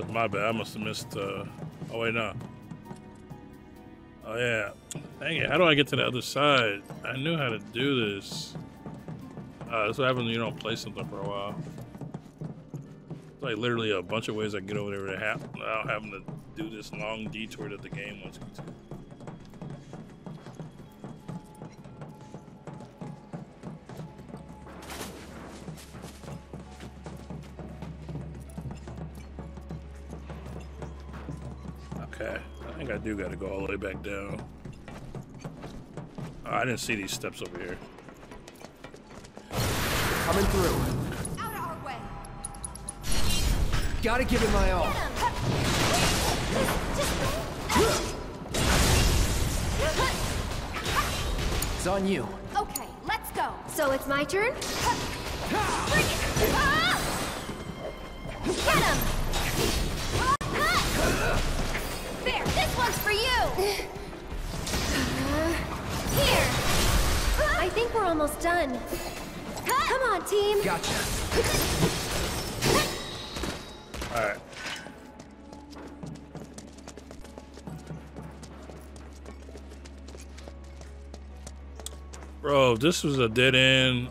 That's my bad. I must have missed. Uh... Oh wait, no. Oh yeah. Dang it! How do I get to the other side? I knew how to do this. Uh, that's what happens when you don't play something for a while. It's like literally a bunch of ways I get over there without having to do this long detour that the game wants me to. Do got to go all the way back down. Oh, I didn't see these steps over here. Coming through. Out of our way. Gotta give it my all. It's on you. Okay, let's go. So it's my turn? Bring it! Ah! Get him! We're almost done. Come on, team! Gotcha. Alright. Bro, this was a dead end.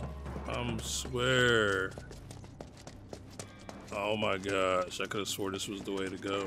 I'm swear. Oh my gosh, I could have swore this was the way to go.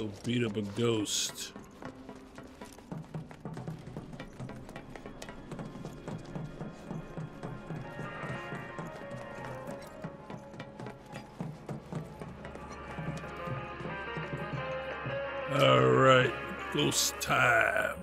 Go beat up a ghost. All right, ghost time.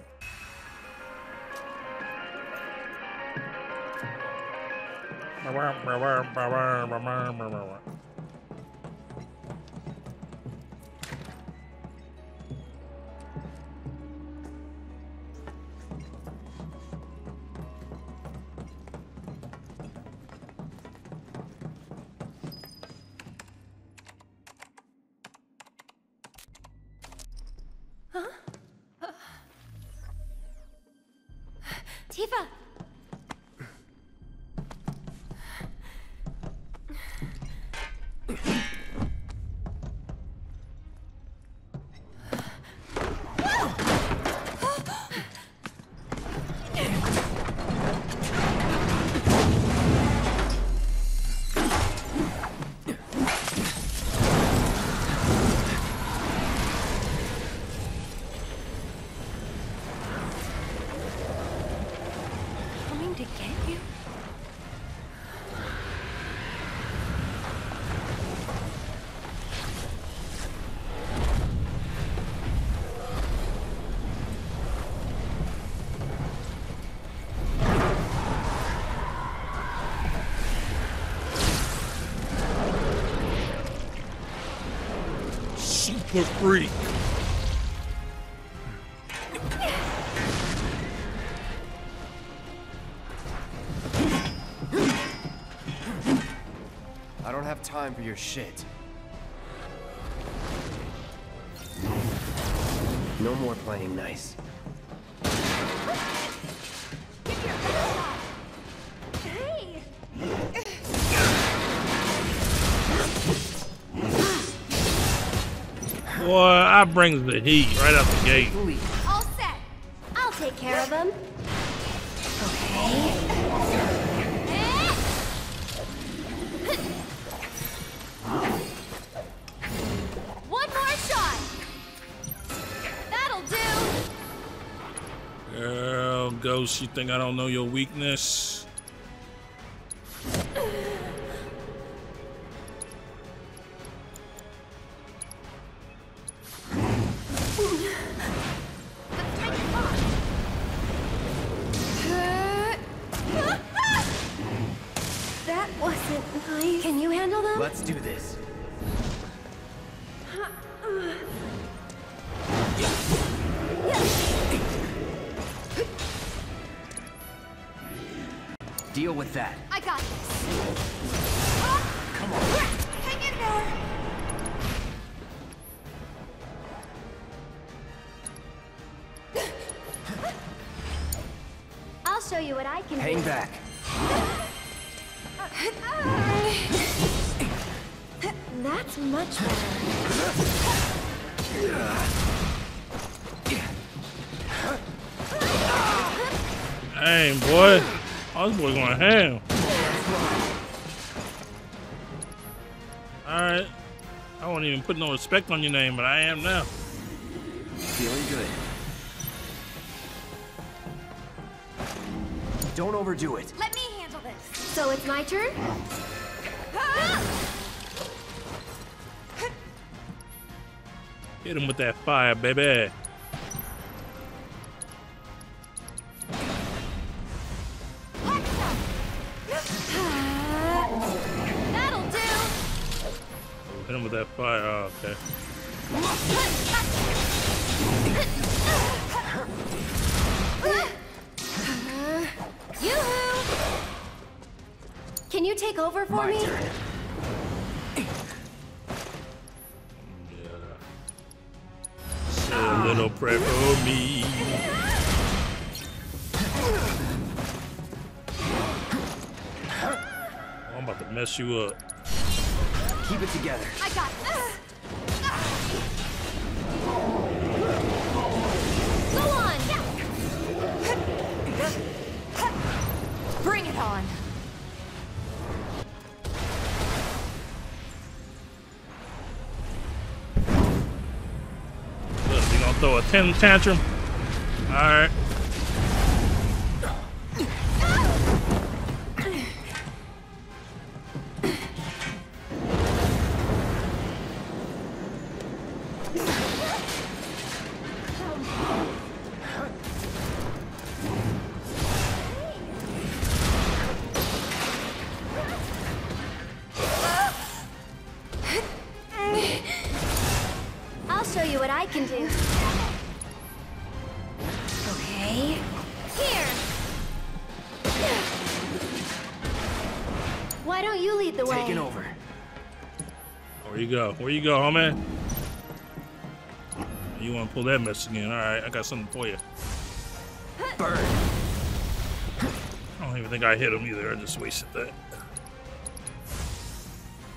For free. I don't have time for your shit. Boy, I brings the heat right out the gate. All set. I'll take care of him. One more shot. That'll do. Girl, Ghost, you think I don't know your weakness? Dang, boy. Oh, this boy going ham. Alright. I won't even put no respect on your name, but I am now. Feeling good. Don't overdo it. Let me handle this. So it's my turn? Hit him with that fire, baby. With that fire. Oh, okay. Yoo-hoo! Can you take over for My me? turn. Say a little prayer for me. I'm about to mess you up. Keep it together. I got this. Go on. Bring it on. Look, you gonna throw a ten tantrum? All Where you go? Where you go, homie? You want to pull that mess again? All right, I got something for you. Burn. I don't even think I hit him either. I just wasted that.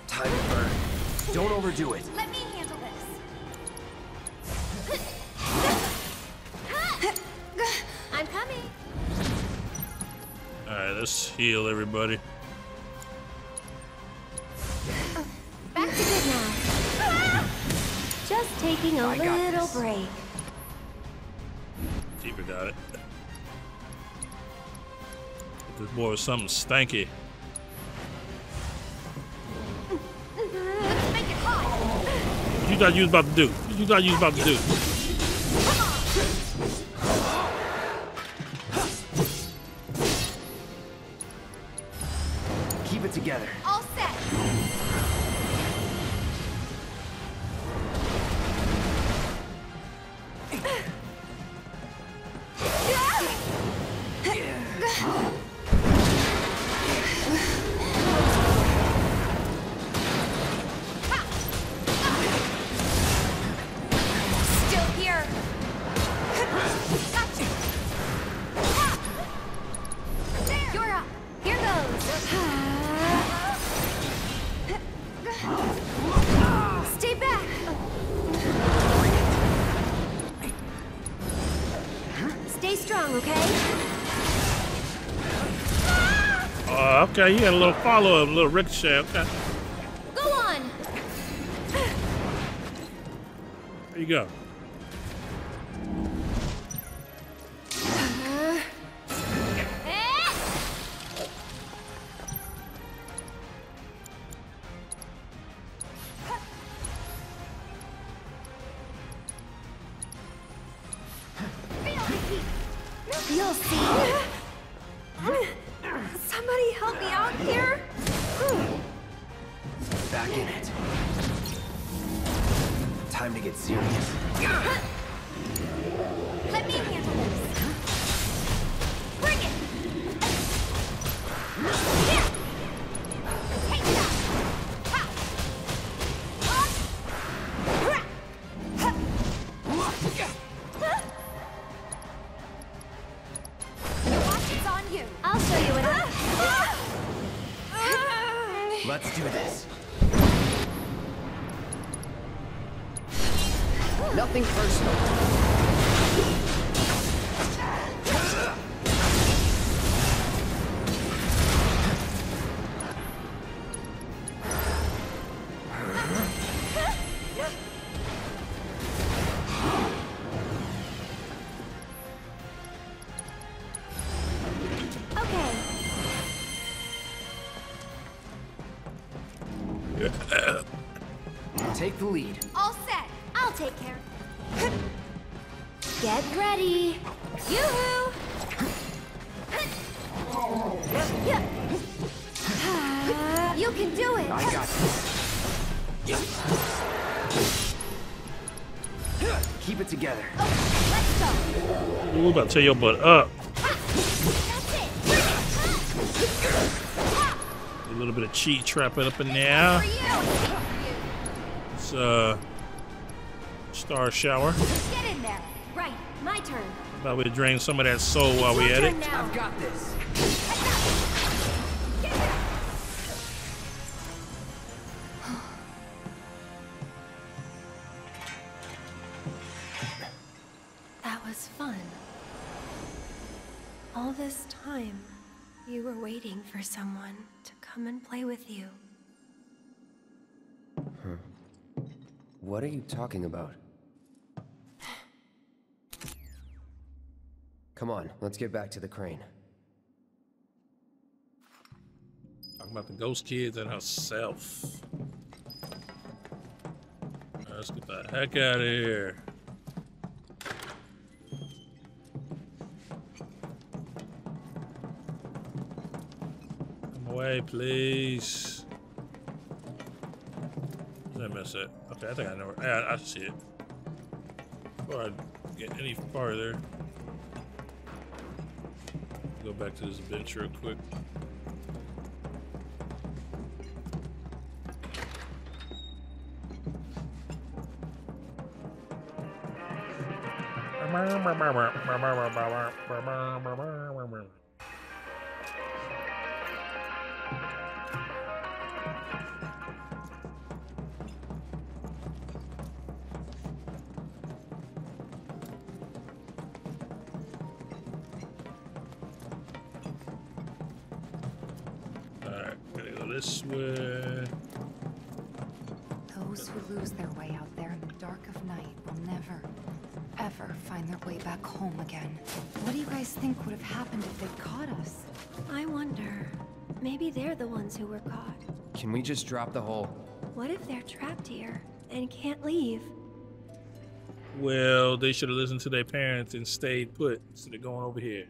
Time to burn. Don't overdo it. Let me handle this. I'm coming. All right, let's heal everybody. I got little this. break. Deeper got it. This boy was something stanky. Make it hot. What you thought you was about to do? What you thought you was about to do? Okay? Oh, okay. You had a little follow up, a little ricochet. Okay. Go on! There you go. Tear your butt up. That's it. Bring it. A little bit of cheat trapping up in there. For you. It's uh, star shower. Get in there. Right. My turn. About to drain some of that soul while we at it. I've got this. What are you talking about? Come on, let's get back to the crane. Talking about the ghost kids and herself. Let's get the heck out of here. Come away, please. Did I miss it? Okay, I think I know where. Yeah, I see it. Before I get any farther, go back to this bench real quick. Find their way back home again. What do you guys think would have happened if they'd caught us? I wonder. Maybe they're the ones who were caught. Can we just drop the whole... What if they're trapped here and can't leave? Well, they should have listened to their parents and stayed put instead of going over here.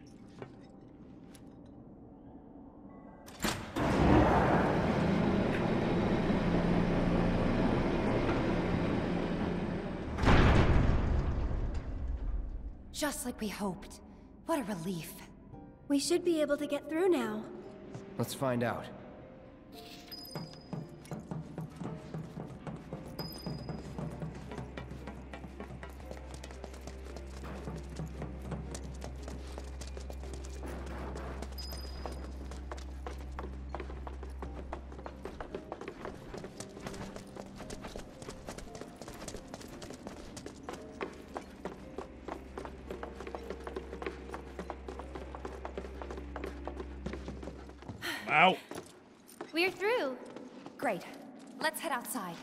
Just like we hoped. What a relief. We should be able to get through now. Let's find out. Head outside.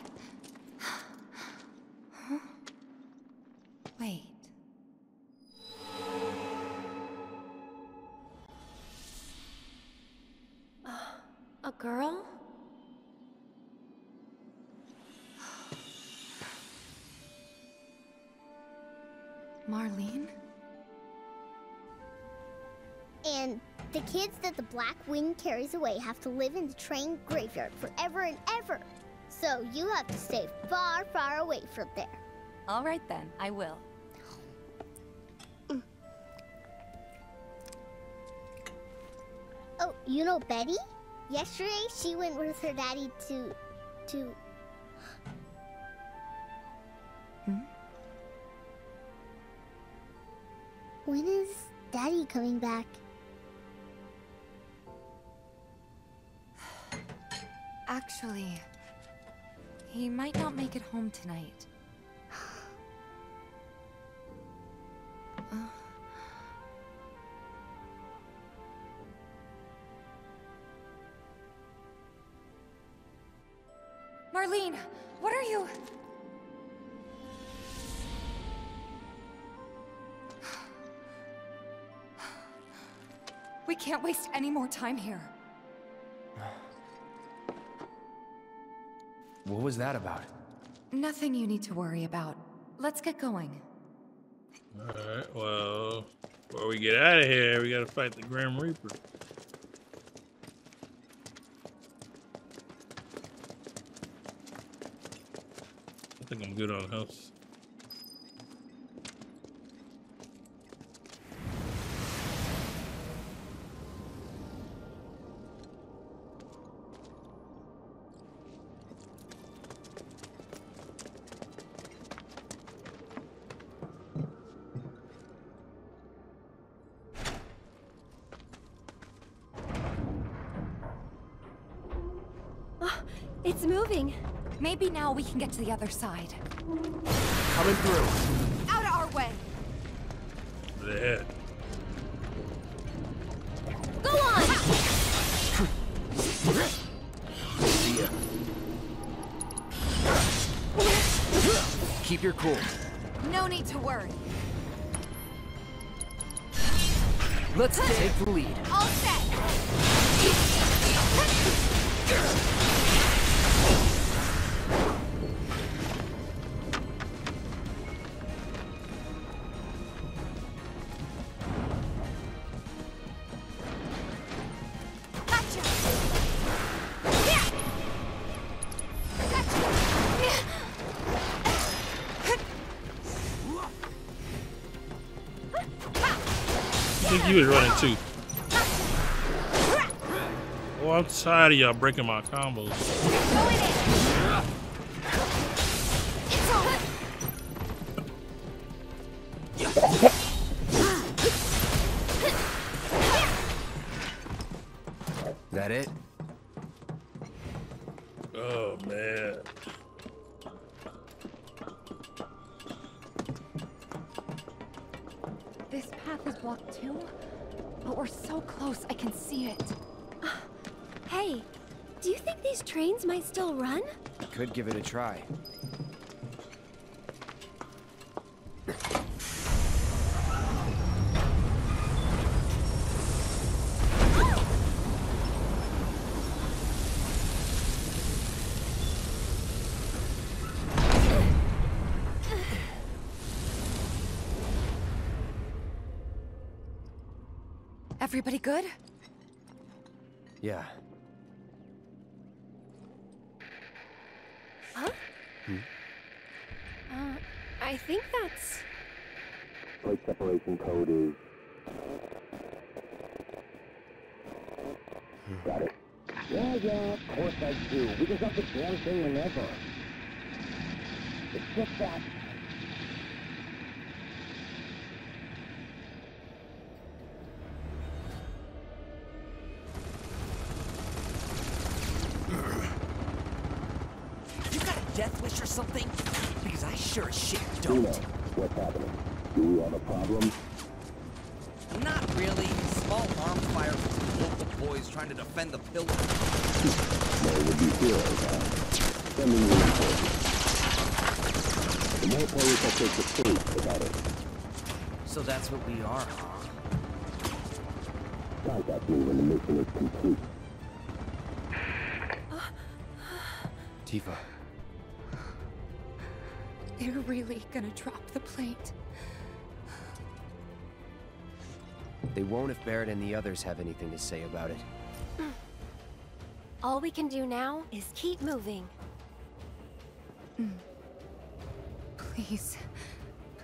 Wait. Uh, a girl? Marlene? And the kids that the Black Wing carries away have to live in the train graveyard forever and ever. So you have to stay far, far away from there. All right then, I will. Oh, you know Betty? Yesterday she went with her daddy to to hmm? When is daddy coming back? Actually, he might not make it home tonight. Marlene, what are you? We can't waste any more time here. What was that about? Nothing you need to worry about. Let's get going. Alright, well, before we get out of here, we gotta fight the Grim Reaper. I think I'm good on health. It's moving. Maybe now we can get to the other side. Coming through. Out of our way! There. Go on! See ya. Keep your cool. No need to worry. Let's take the lead. All set! You was running too. Oh, I'm tired of y'all breaking my combos. Could give it a try. Everybody good? Yeah. Huh? Hmm? Uh, I think that's... Plate separation code is. Got it. Yeah, yeah, of course I do. We can stop the damn thing whenever. It's just that. You got a death wish or something? Because I sure as shit Uno, don't. what's happening? Do we have a problem? Not Really? Small arms fire from some local boys trying to defend the pillar. There would be heroes, huh? Sending reinforcements. The more players that take the stage, the better. So that's what we are, huh? Contact me when the mission is complete. Tifa, They're really gonna drop the plate. they won't if Barret and the others have anything to say about it. All we can do now is keep moving. Hmm. Please.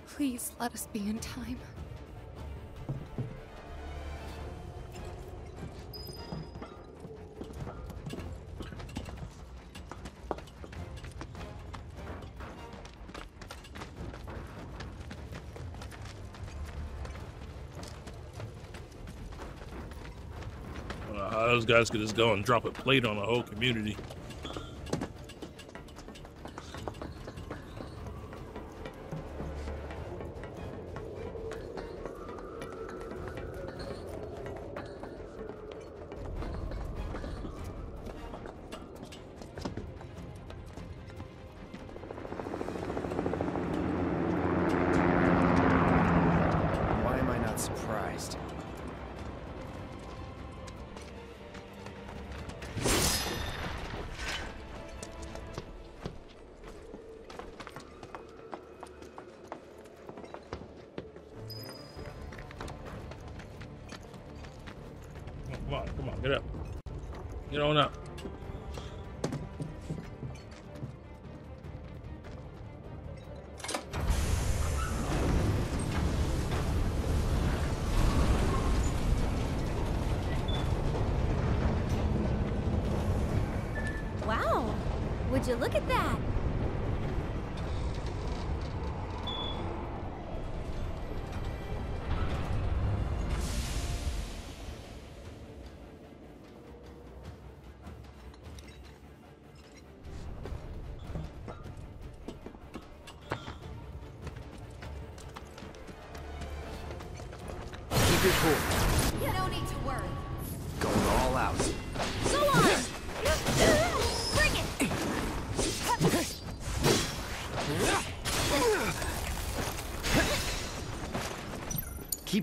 Please let us be in time. Those guys could just go and drop a plate on the whole community.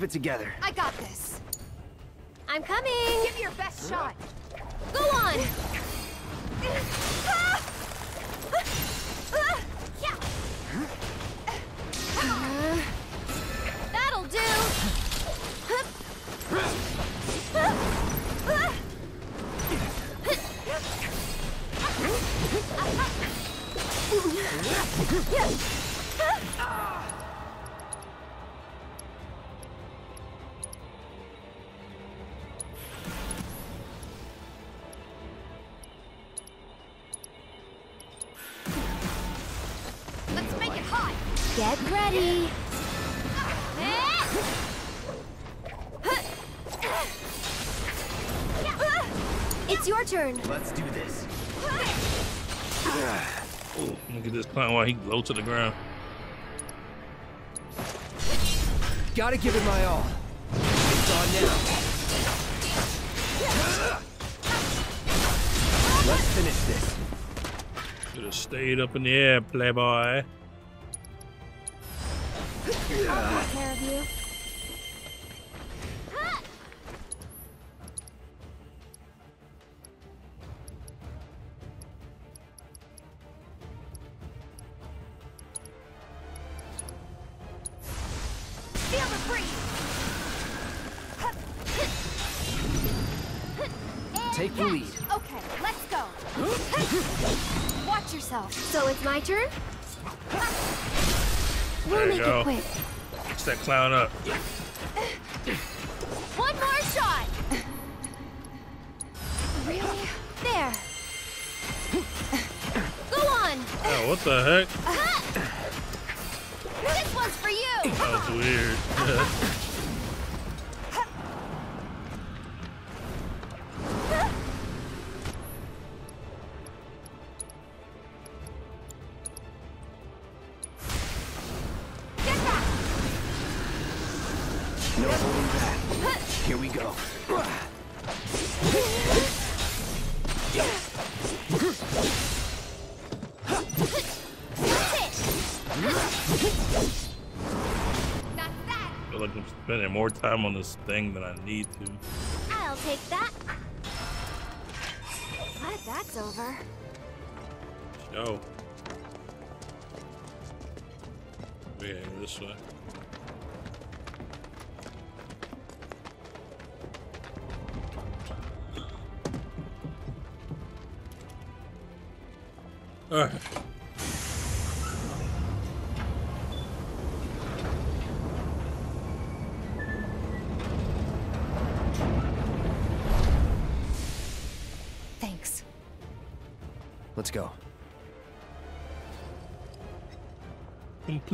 Keep it together. I got this. I'm coming! Give your turn. Let's do this. Look at this clown while he low to the ground. Gotta give it my all. It's on now. Let's finish this. Should have stayed up in the air, playboy. Yourself. So it's my turn? We'll There you make go. it quick. Fix that clown up. One more shot. Really? There. Go on. Oh, what the heck? This one's for you. That was weird. time on this thing than I need to. I'll take that. Glad that's over. Yo. Yeah, this way.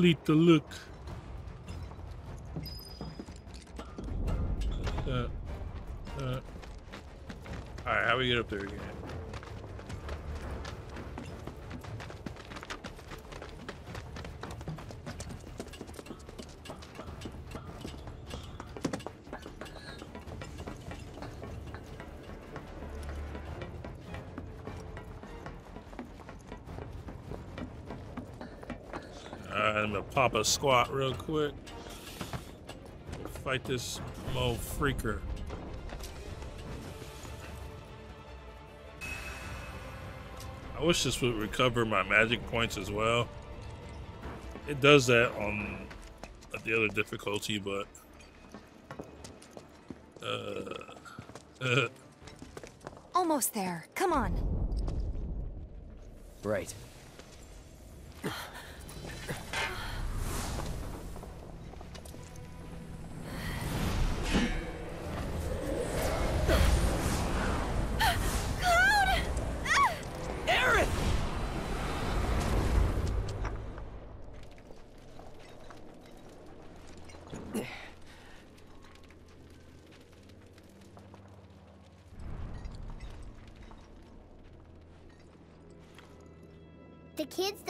Complete the look. Uh, uh. Alright, how do we get up there again? Pop a squat real quick. Fight this mo freaker. I wish this would recover my magic points as well. It does that on the other difficulty, but uh, Almost there. Come on. Right.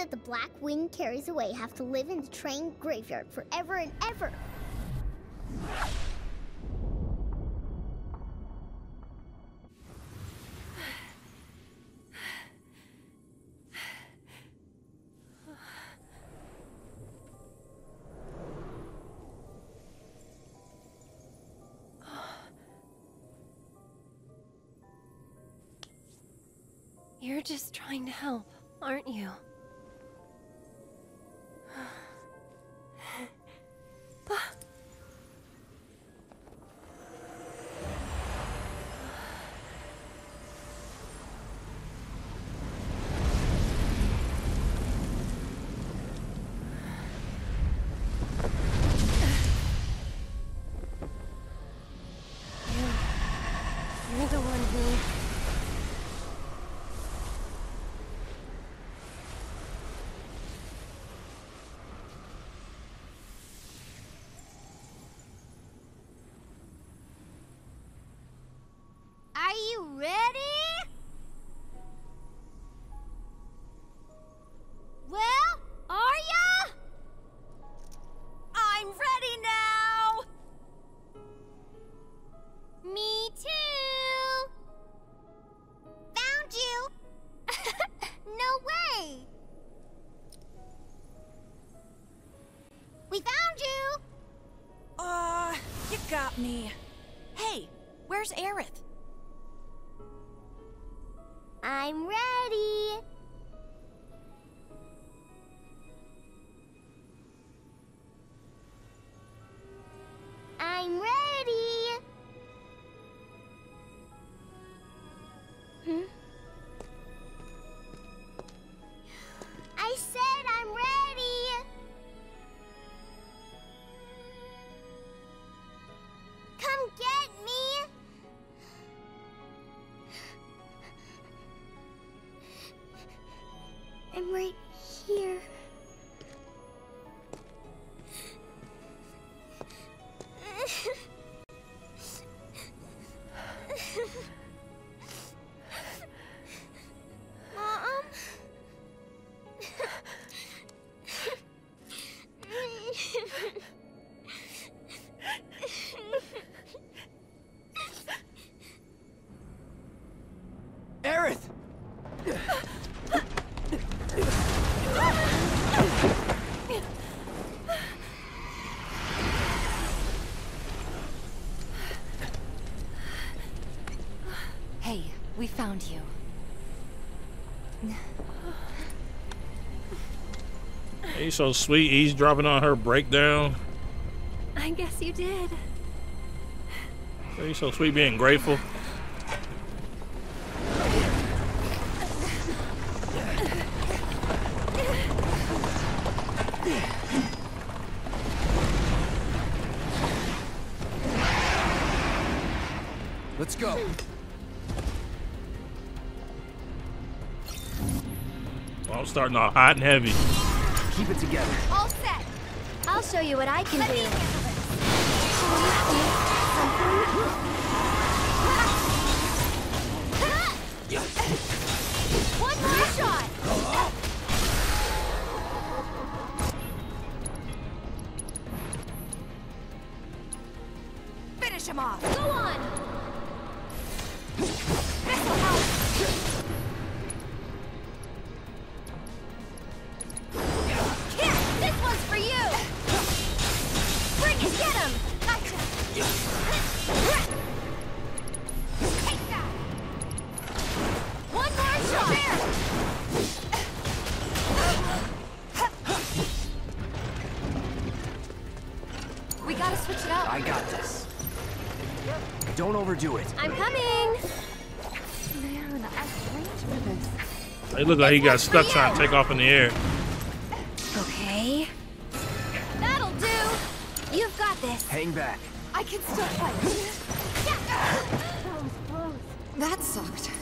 That the Black Wind carries away have to live in the train graveyard forever and ever. You're just trying to help, aren't you? Found you. He's so sweet. He's dropping on her breakdown. I guess you did. He's so sweet, being grateful. Starting off hot and heavy. Keep it together. All set. I'll show you what I can do. Gotta switch it up. I got this. Don't overdo it. I'm coming! Man, I arranged for this. He looked like he got stuck trying to take off in the air. Okay. That'll do! You've got this. Hang back. I can still fight. That sucked.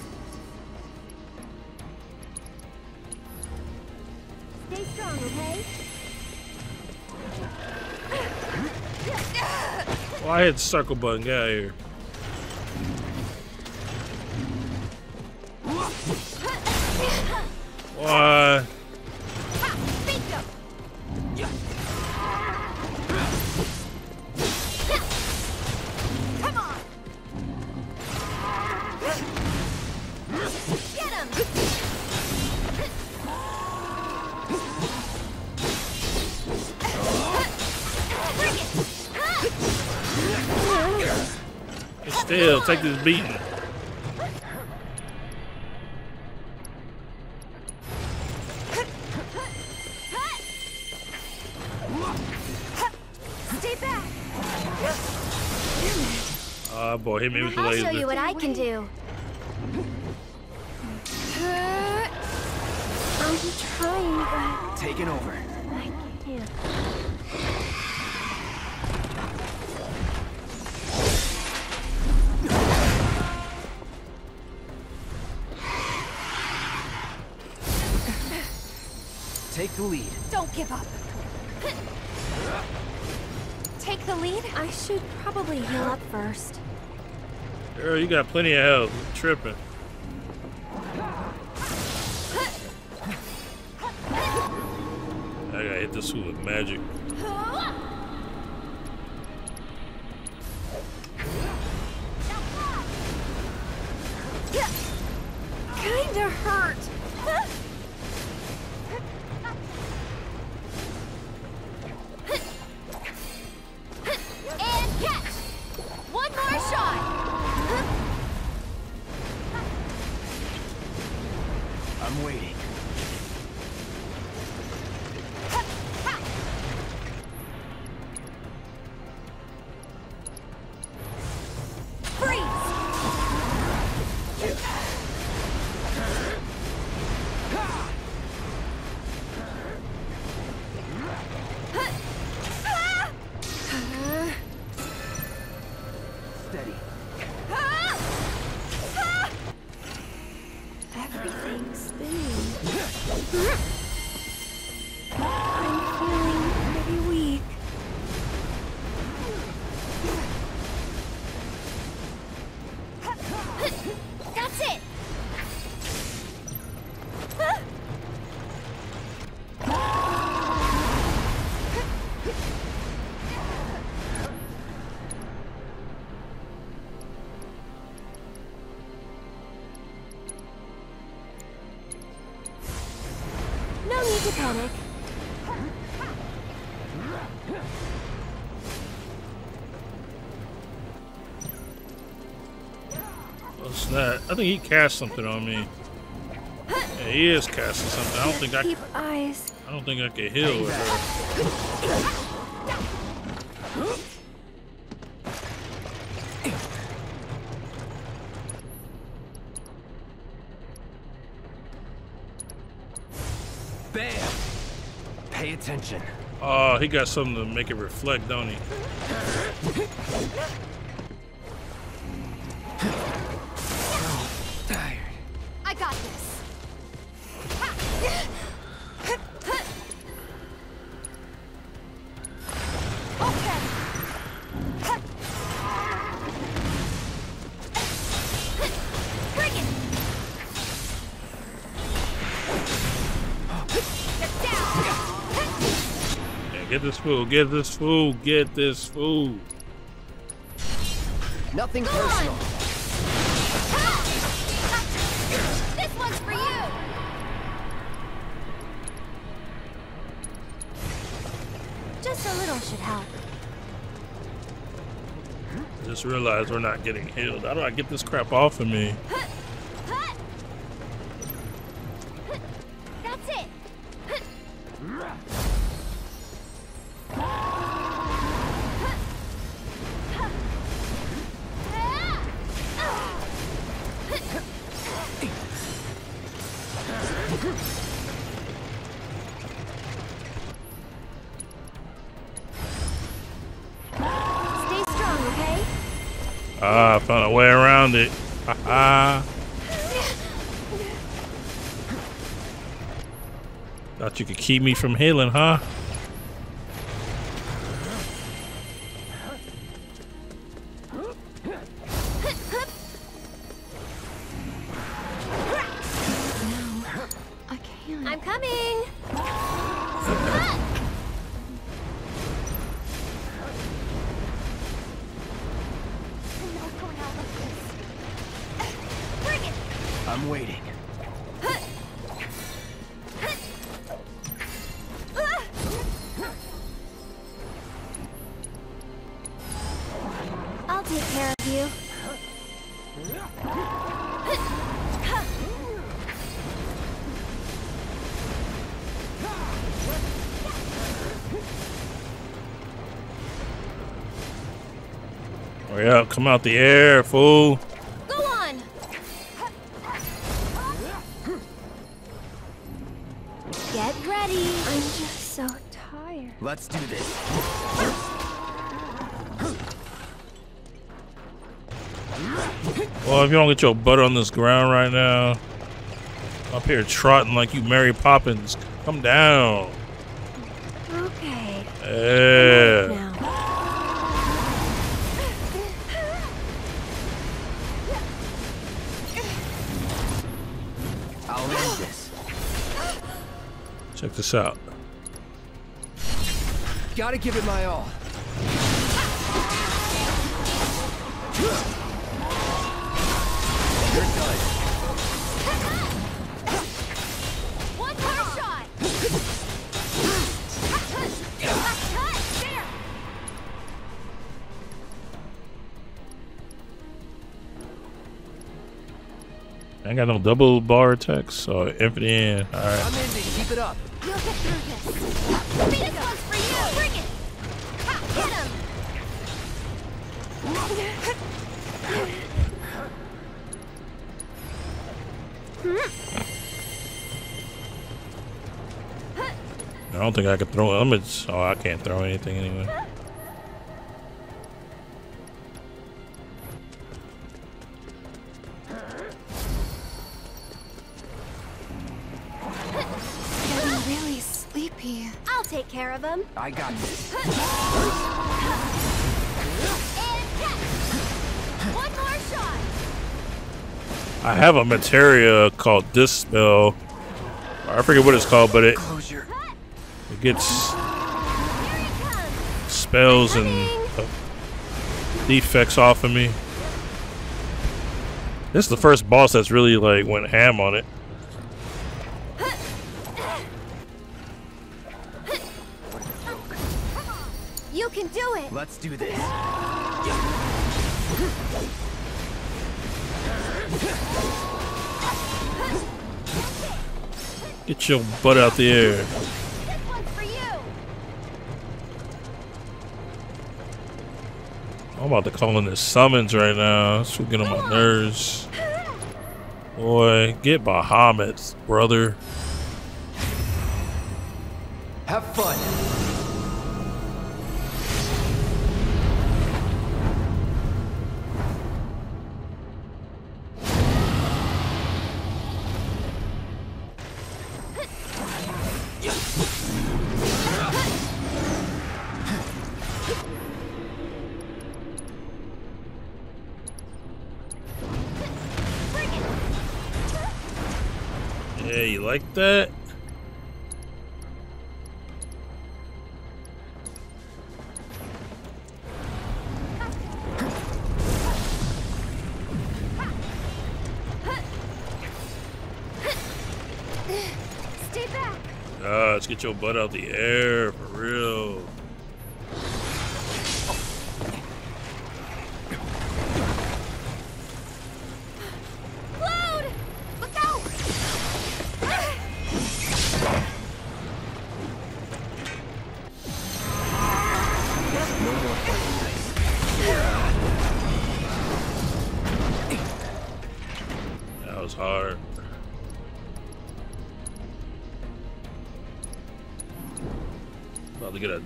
Well, I hit the circle button. Get out of here. Take this beating. Oh boy, hit me with the I'll show laser. you what I can do. Girl, you got plenty of health. You tripping. I gotta hit this with magic. Let's Snap. I think he cast something on me. Yeah, he is casting something. I don't think I. Keep eyes. I don't think I can heal with her. Bam! Pay attention. Oh, he got something to make it reflect, don't he? Food. Get this food. Get this food. Nothing Go personal. on. This one's for you. Just a little should help. Just realized we're not getting healed. How do I get this crap off of me? Keep me from healing, huh? Out the air, fool. Go on. Get ready. I'm just so tired. Let's do this. Well, if you don't get your butt on this ground right now, up here trotting like you Mary Poppins, come down. Okay. Yeah. This out. Gotta give it my all. I got no double bar attacks, so infinite in. Alright. I'm ending. Keep it up. You'll get through this. This one's for you. Bring it. Ha, Get him. I don't think I could throw limits. Oh, I can't throw anything anyway. I got this. One more shot. I have a materia called Dispel. I forget what it's called, but it it gets spells and uh, defects off of me. This is the first boss that's really like went ham on it. Let's do this. Get your butt out the air. I'm about to call in this summons right now. This will get on my nerves. Boy, get Bahamut, brother. Have fun. Like that? Stay back. Ah, let's get your butt out the air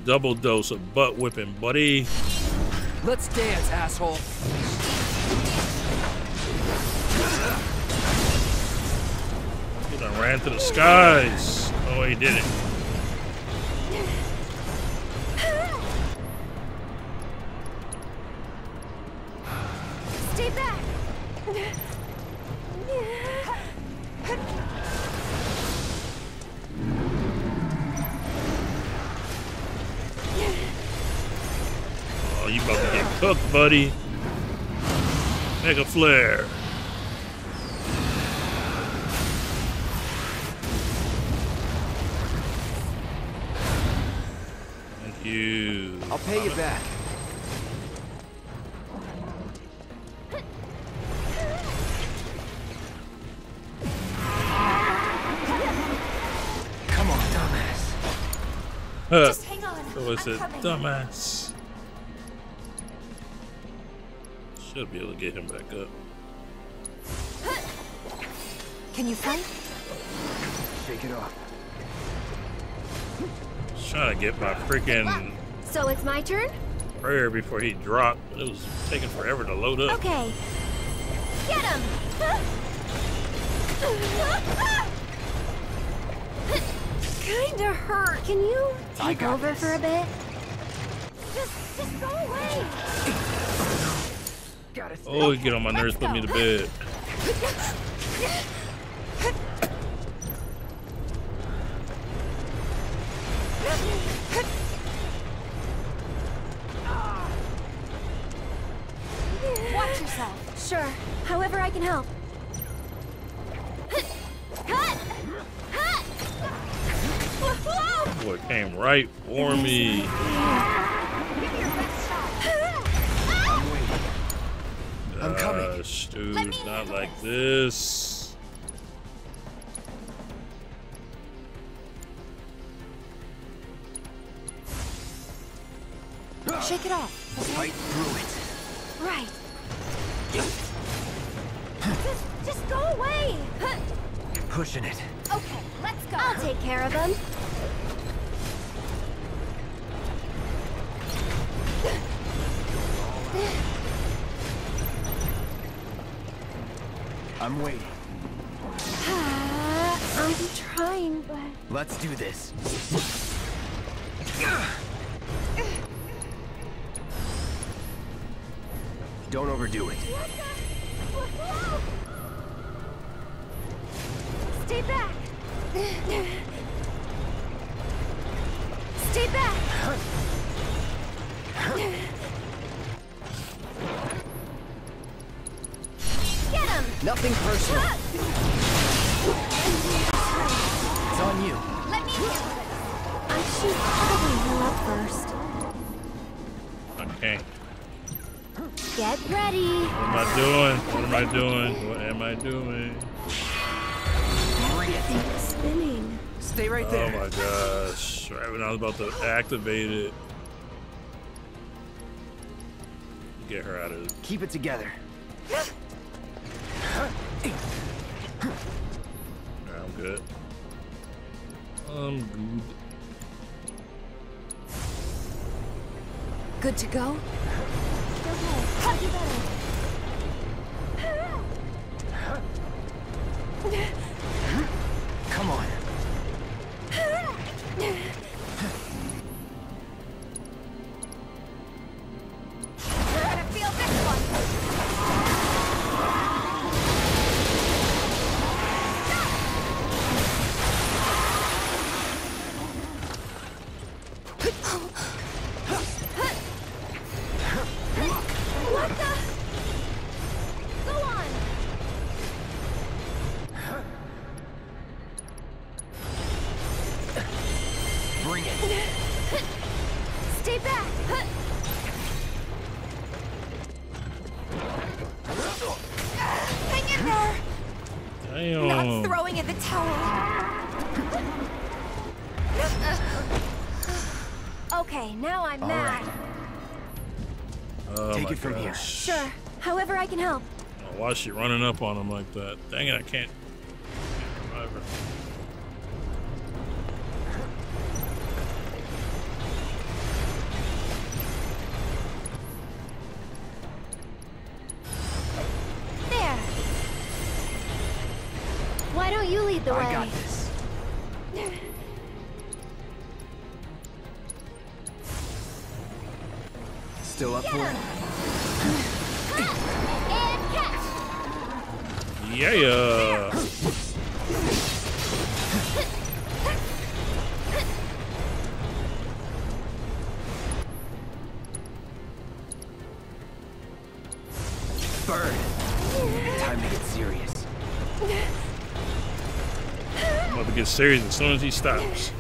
double dose of butt whipping, buddy. Let's dance, asshole. He done ran to the skies. Oh, he did it. Buddy. Mega flare. Thank you. I'll pay you back. Come on, dumbass. Huh. Just hang on. So it's I'm a coming. dumbass. Should be able to get him back up. Can you fight? Shake it off. Just trying to get my freaking So it's my turn? prayer before he dropped. It was taking forever to load up. Okay. Get him! Kinda hurt. Can you I take over this. for a bit? Just, just go away. Oh, get on my nerves, put me to bed. This. Shake it off. Right through it. Right. Just, just go away. Pushing it. Okay, let's go. I'll take care of him. I'm waiting. Ah, I'm trying, but Let's do this. Don't overdo it. I was about to activate it. Get her out of it. Keep it together. I'm good. I'm good. Good to go? Towel. Okay, now I'm All mad. Oh Take my it from here. Sure. However I can help. Oh, why is she running up on him like that? Dang it, I can't. Serious as soon as he stops.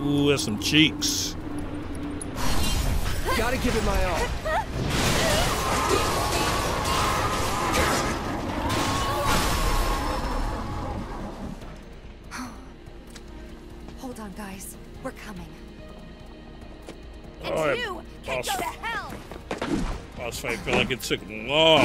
Ooh, that's some cheeks. Gotta give it my all. Hold on, guys. We're coming. And Oh, you can boss- go to hell. Boss fight feel like it took long.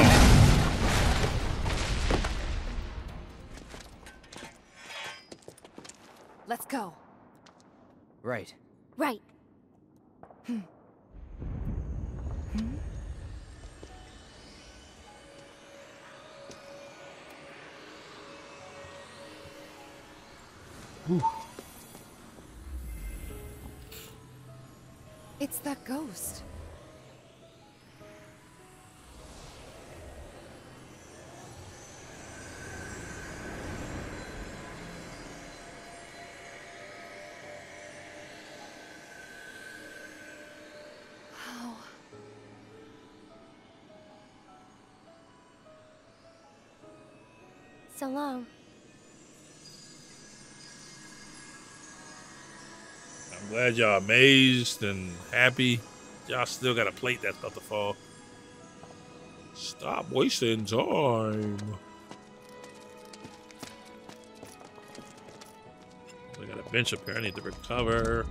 It's that ghost. So long. Glad y'all amazed and happy. Y'all still got a plate that's about to fall. Stop wasting time. I got a bench up here I need to recover.